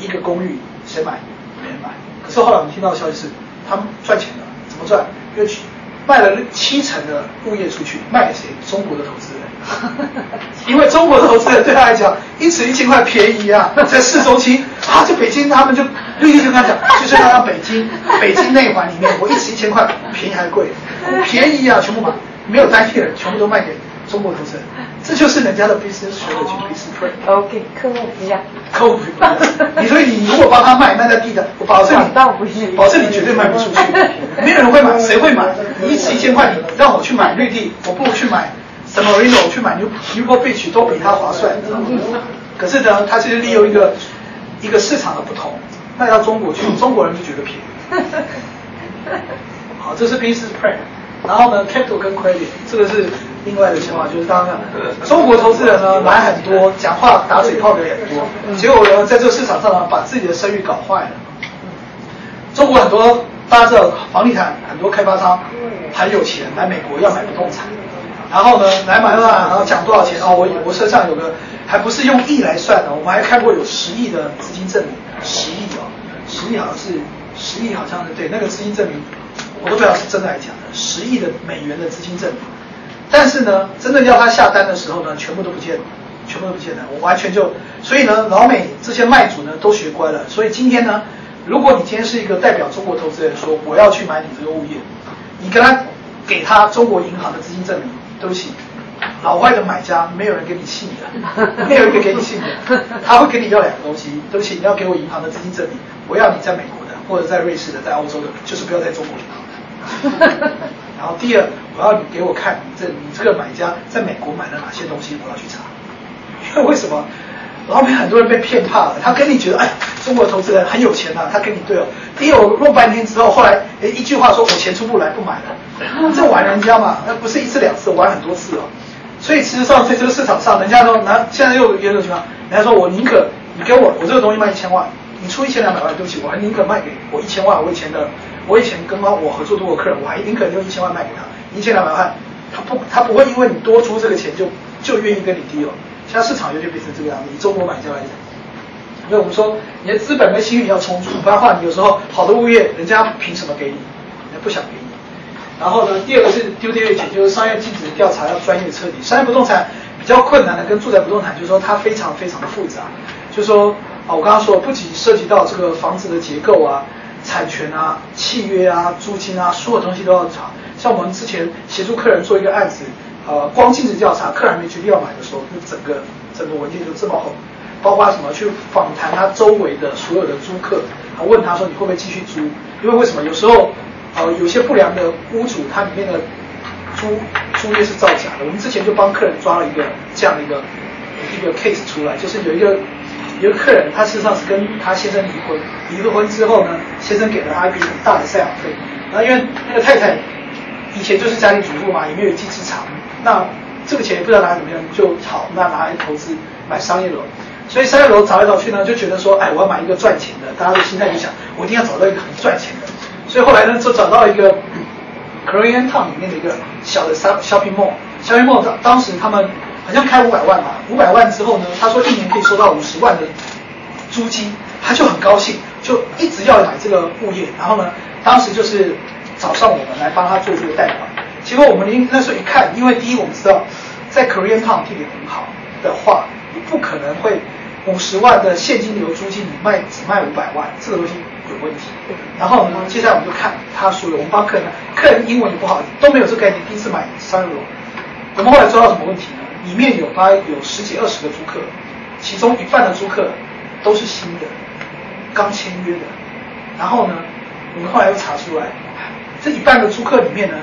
一个公寓谁买？没人买。可是后来我们听到的消息是，他们赚钱了，怎么赚？因为。卖了七成的物业出去，卖给谁？中国的投资人。因为中国的投资人对他来讲，一尺一千块便宜啊，在市中心啊，在北京他们就绿地就跟他讲，就是他北京 北京内环里面，我一尺一千块，便宜还贵？便宜啊，全部买，没有单替人，全部都卖给。中国投资，这就是人家的 business strategy，business plan。OK，客户不一样，客户不一样。你说你如果帮他卖卖在地的，我保证你，保证你绝对卖不出去，没有人会买，谁会买？你一次一千块，你让我去买绿地，我不如去买 San Marino，去买 New Newport Beach 都比他划算。可是呢，他就是利用一个一个市场的不同，卖到中国去，中国人就觉得便宜。好，这是 business plan。然后呢，capital 跟 credit，这个是。另外的想法就是，当然中国投资人呢买很多，讲话打嘴炮的也很多，结果呢在这个市场上呢把自己的声誉搞坏了。中国很多大家知道，房地产很多开发商很有钱，来美国要买不动产，然后呢来买了，然后讲多少钱哦，我我身上有个还不是用亿来算的，我们还看过有十亿的资金证明，十亿哦，十亿好像是十亿好像是对那个资金证明，我都不知道是真的还是假的，十亿的美元的资金证明。但是呢，真正要他下单的时候呢，全部都不见了，全部都不见了。我完全就，所以呢，老美这些卖主呢都学乖了。所以今天呢，如果你今天是一个代表中国投资人说我要去买你这个物业，你跟他给他中国银行的资金证明，对不起，老外的买家没有人给你信的，没有一个给你信的，他会跟你要两个东西，对不起，你要给我银行的资金证明，我要你在美国的或者在瑞士的，在欧洲的，就是不要在中国银行。然后第二，我要你给我看你这你这个买家在美国买了哪些东西，我要去查，因 为为什么？老美很多人被骗怕了，他跟你觉得，哎，中国投资人很有钱呐、他跟你对哦，你有弄半天之后，后来哎一句话说我钱出不来，不买了，这玩人家嘛，那不是一次两次，玩很多次哦。所以其实上在这个市场上，人家说，那现在又有一种情况，人家说我宁可你给我我这个东西卖一千万，你出一千两百万，对不起，我还宁可卖给我一千万，我以前的我以前跟我合作多个客人，我还宁可用一千万卖给他，一千两百万，他不他不会因为你多出这个钱就就愿意跟你低了。现在市场有点变成这个样子，以中国买家来讲，因为我们说你的资本跟信誉要充足，不然的话，你有时候好的物业人家凭什么给你？人家不想给你。然后呢，第二个是 due diligence，就是商业尽职调查要专业彻底。商业不动产比较困难的跟住宅不动产，就是说它非常非常的复杂。就是说啊，我刚刚说不仅涉及到这个房子的结构啊、产权啊、契约啊、租金啊，所有东西都要查。像我们之前协助客人做一个案子。呃，光尽职调查，客人还没决定要买的时候，那整个整个文件就这么厚，包括什么去访谈他周围的所有的租客，啊，问他说你会不会继续租？因为为什么有时候呃有些不良的屋主，他里面的租租约是造假的。我们之前就帮客人抓了一个这样的一个一个 case 出来，就是有一个有个客人，他事实上是跟他先生离婚，离了婚之后呢，先生给了他一笔很大的赡养费，然后因为那个太太以前就是家庭主妇嘛，也没有一技之长。那这个钱也不知道拿怎么样，就好，那拿来投资买商业楼。所以商业楼找来找去呢，就觉得说，哎，我要买一个赚钱的。大家的心态就想，我一定要找到一个很赚钱的。所以后来呢，就找到一个 Korean Town 里面的一个小的 shopping mall。shopping mall 当当时他们好像开五百万吧，五百万之后呢，他说一年可以收到五十万的租金，他就很高兴，就一直要买这个物业。然后呢，当时就是找上我们来帮他做这个贷款。结果我们那时候一看，因为第一我们知道，在 Korean Town 地点很好的话，你不可能会五十万的现金流租金，你卖只卖五百万，这个东西有问题。然后呢，接下来我们就看他说的，我们帮客人，客人英文也不好，都没有这个概念，第一次买商业楼。我们后来抓到什么问题呢？里面有大概有十几二十个租客，其中一半的租客都是新的，刚签约的。然后呢，我们后来又查出来，这一半的租客里面呢。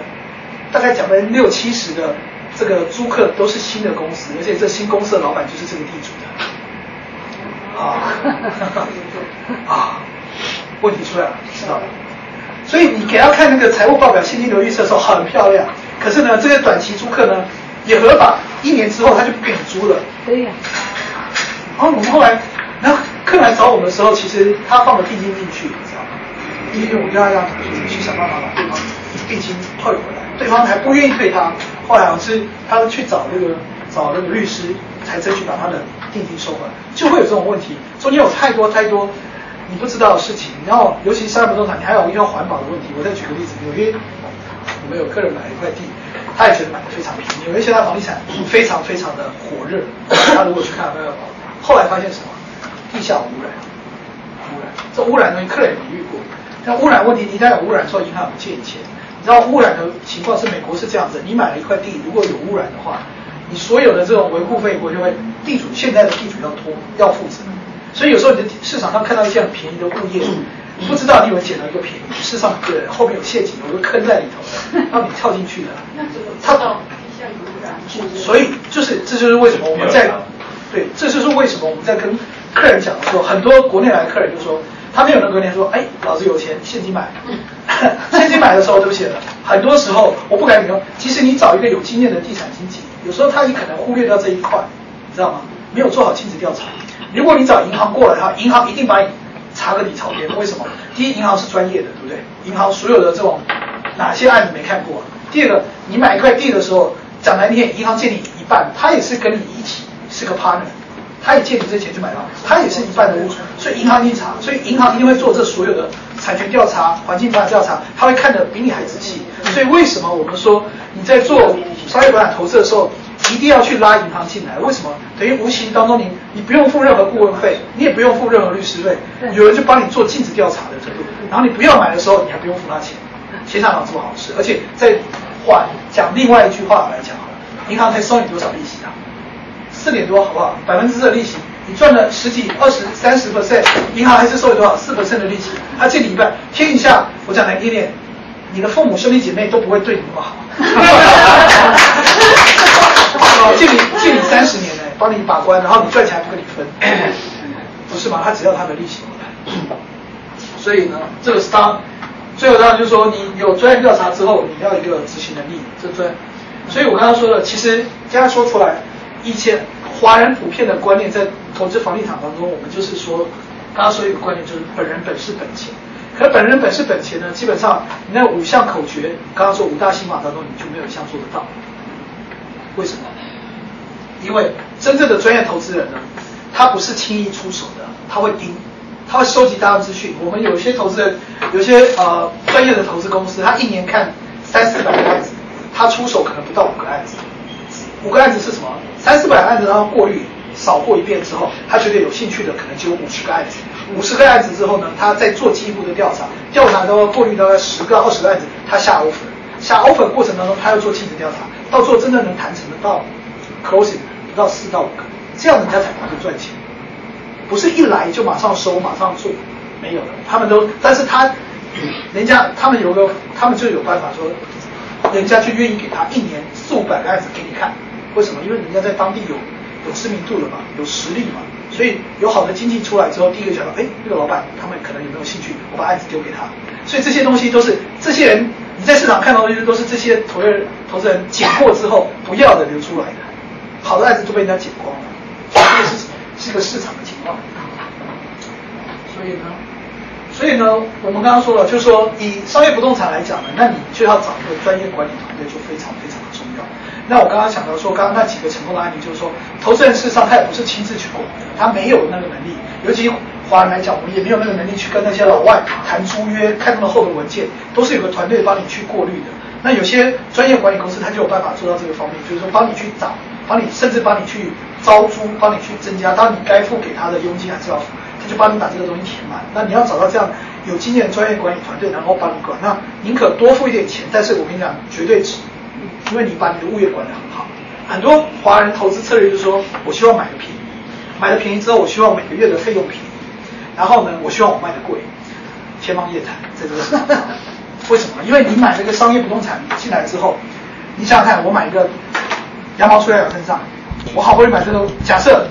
大概讲了六七十的这个租客都是新的公司，而且这新公司的老板就是这个地主的，啊，啊，问题出来了，知道了。所以你给他看那个财务报表、现金流预测的时候很漂亮，可是呢，这些短期租客呢也合法，一年之后他就不给你租了。对呀。然后我们后来，然后客人来找我们的时候，其实他放了定金进去，你知道吗？因为我们就要让去想办法把对方定金退回来。对方还不愿意退他，后来好像是他去找那个找那个律师，才争取把他的定金收回来，就会有这种问题。中间有太多太多你不知道的事情，然后尤其商业不动产，你还有一个环保的问题。我再举个例子，纽约我们有客人买了一块地，他也觉得买的非常便宜。纽约现在房地产非常非常的火热，他如果去看那个，后来发现什么？地下污染，污染，这污染东西客人也遇过。但污染问题，一旦有污染之后，银行不借你钱。你知道污染的情况是美国是这样子，你买了一块地，如果有污染的话，你所有的这种维护费，我就会地主现在的地主要拖要负责。所以有时候你的市场上看到一些很便宜的物业，不知道你以为捡到一个便宜，事实上对后面有陷阱，有个坑在里头，让你跳进去的。那怎么知道地下有污染？所以就是这就是为什么我们在对，这就是为什么我们在跟客人讲的时候，很多国内来的客人就说。他没有那个念说，哎，老子有钱，现金买。现金买的时候，对不起了，很多时候我不敢你说，即使你找一个有经验的地产经纪，有时候他也可能忽略掉这一块，你知道吗？没有做好尽职调查。如果你找银行过来的话，银行一定把你查个底朝天。为什么？第一，银行是专业的，对不对？银行所有的这种哪些案子没看过？第二个，你买一块地的时候，讲难听点，银行借你一半，他也是跟你一起是个 partner。他也借你这钱去买房，他也是一半的屋主，所以银行一定查，所以银行一定会做这所有的产权调查、环境法调查，他会看得比你还仔细。所以为什么我们说你在做商业房产投资的时候，一定要去拉银行进来？为什么？等于无形当中你你不用付任何顾问费，你也不用付任何律师费，有人就帮你做尽职调查的程度，然后你不要买的时候，你还不用付他钱，钱上哪这么好事？而且再换讲另外一句话来讲，银行才收你多少利息啊？四点多好不好？百分之四的利息，你赚了十几、二十、三十 percent，银行还是收你多少？四 percent 的利息，他借你一半。天一下，我讲难听点，你的父母兄弟姐妹都不会对你那么好。哦，借你借你三十年呢，帮你把关，然后你赚钱还不跟你分，不是吗？他只要他的利息。所以呢，这个是当最后当然就是说，你有专业调查之后，你要一个执行能力，这专。所以我刚刚说了，其实刚刚说出来，以前华人普遍的观念在投资房地产当中，我们就是说，刚刚说一个观念就是本人本是本钱。可本人本是本钱呢，基本上你那五项口诀，刚刚说五大心法当中，你就没有一项做得到。为什么？因为真正的专业投资人呢，他不是轻易出手的，他会盯。他会收集大量资讯。我们有些投资人，有些呃专业的投资公司，他一年看三四百个案子，他出手可能不到五个案子。五个案子是什么？三四百个案子，然后过滤扫过一遍之后，他觉得有兴趣的可能只有五十个案子。五十个案子之后呢，他再做进一步的调查，调查到过滤到十个、二十个案子，他下 offer。下 offer 过程当中，他要做尽职调查，到最后真正能谈成的到 closing 不到四到五个，这样人家才能够赚钱。不是一来就马上收，马上做，没有的。他们都，但是他，人家他们有个，他们就有办法说，人家就愿意给他一年四五百个案子给你看。为什么？因为人家在当地有有知名度了嘛，有实力嘛。所以有好的经济出来之后，第一个想到，哎，那个老板他们可能有没有兴趣，我把案子丢给他。所以这些东西都是这些人你在市场看到的东西，都是这些投资投资人捡过之后不要的流出来的，好的案子都被人家捡光了。这个是是一个市场的情况。所以呢，所以呢，我们刚刚说了，就是说以商业不动产来讲呢，那你就要找一个专业管理团队，就非常非常的重要。那我刚刚想到说，刚刚那几个成功的案例，就是说，投资人事实上他也不是亲自去管的，他没有那个能力。尤其华人来讲，我们也没有那个能力去跟那些老外谈租约、看那么厚的文件，都是有个团队帮你去过滤的。那有些专业管理公司，他就有办法做到这个方面，就是说帮你去找，帮你甚至帮你去招租，帮你去增加，当你该付给他的佣金还是要付。他就帮你把这个东西填满。那你要找到这样有经验的专业管理团队，然后帮你管。那宁可多付一点钱，但是我跟你讲，绝对值，因为你把你的物业管得很好。很多华人投资策略就是说，我希望买的便宜，买的便宜之后，我希望每个月的费用便宜，然后呢，我希望我卖的贵，天方夜谭，在这个为什么？因为你买那个商业不动产进来之后，你想想看，我买一个羊毛出在我身上，我好不容易买这个，假设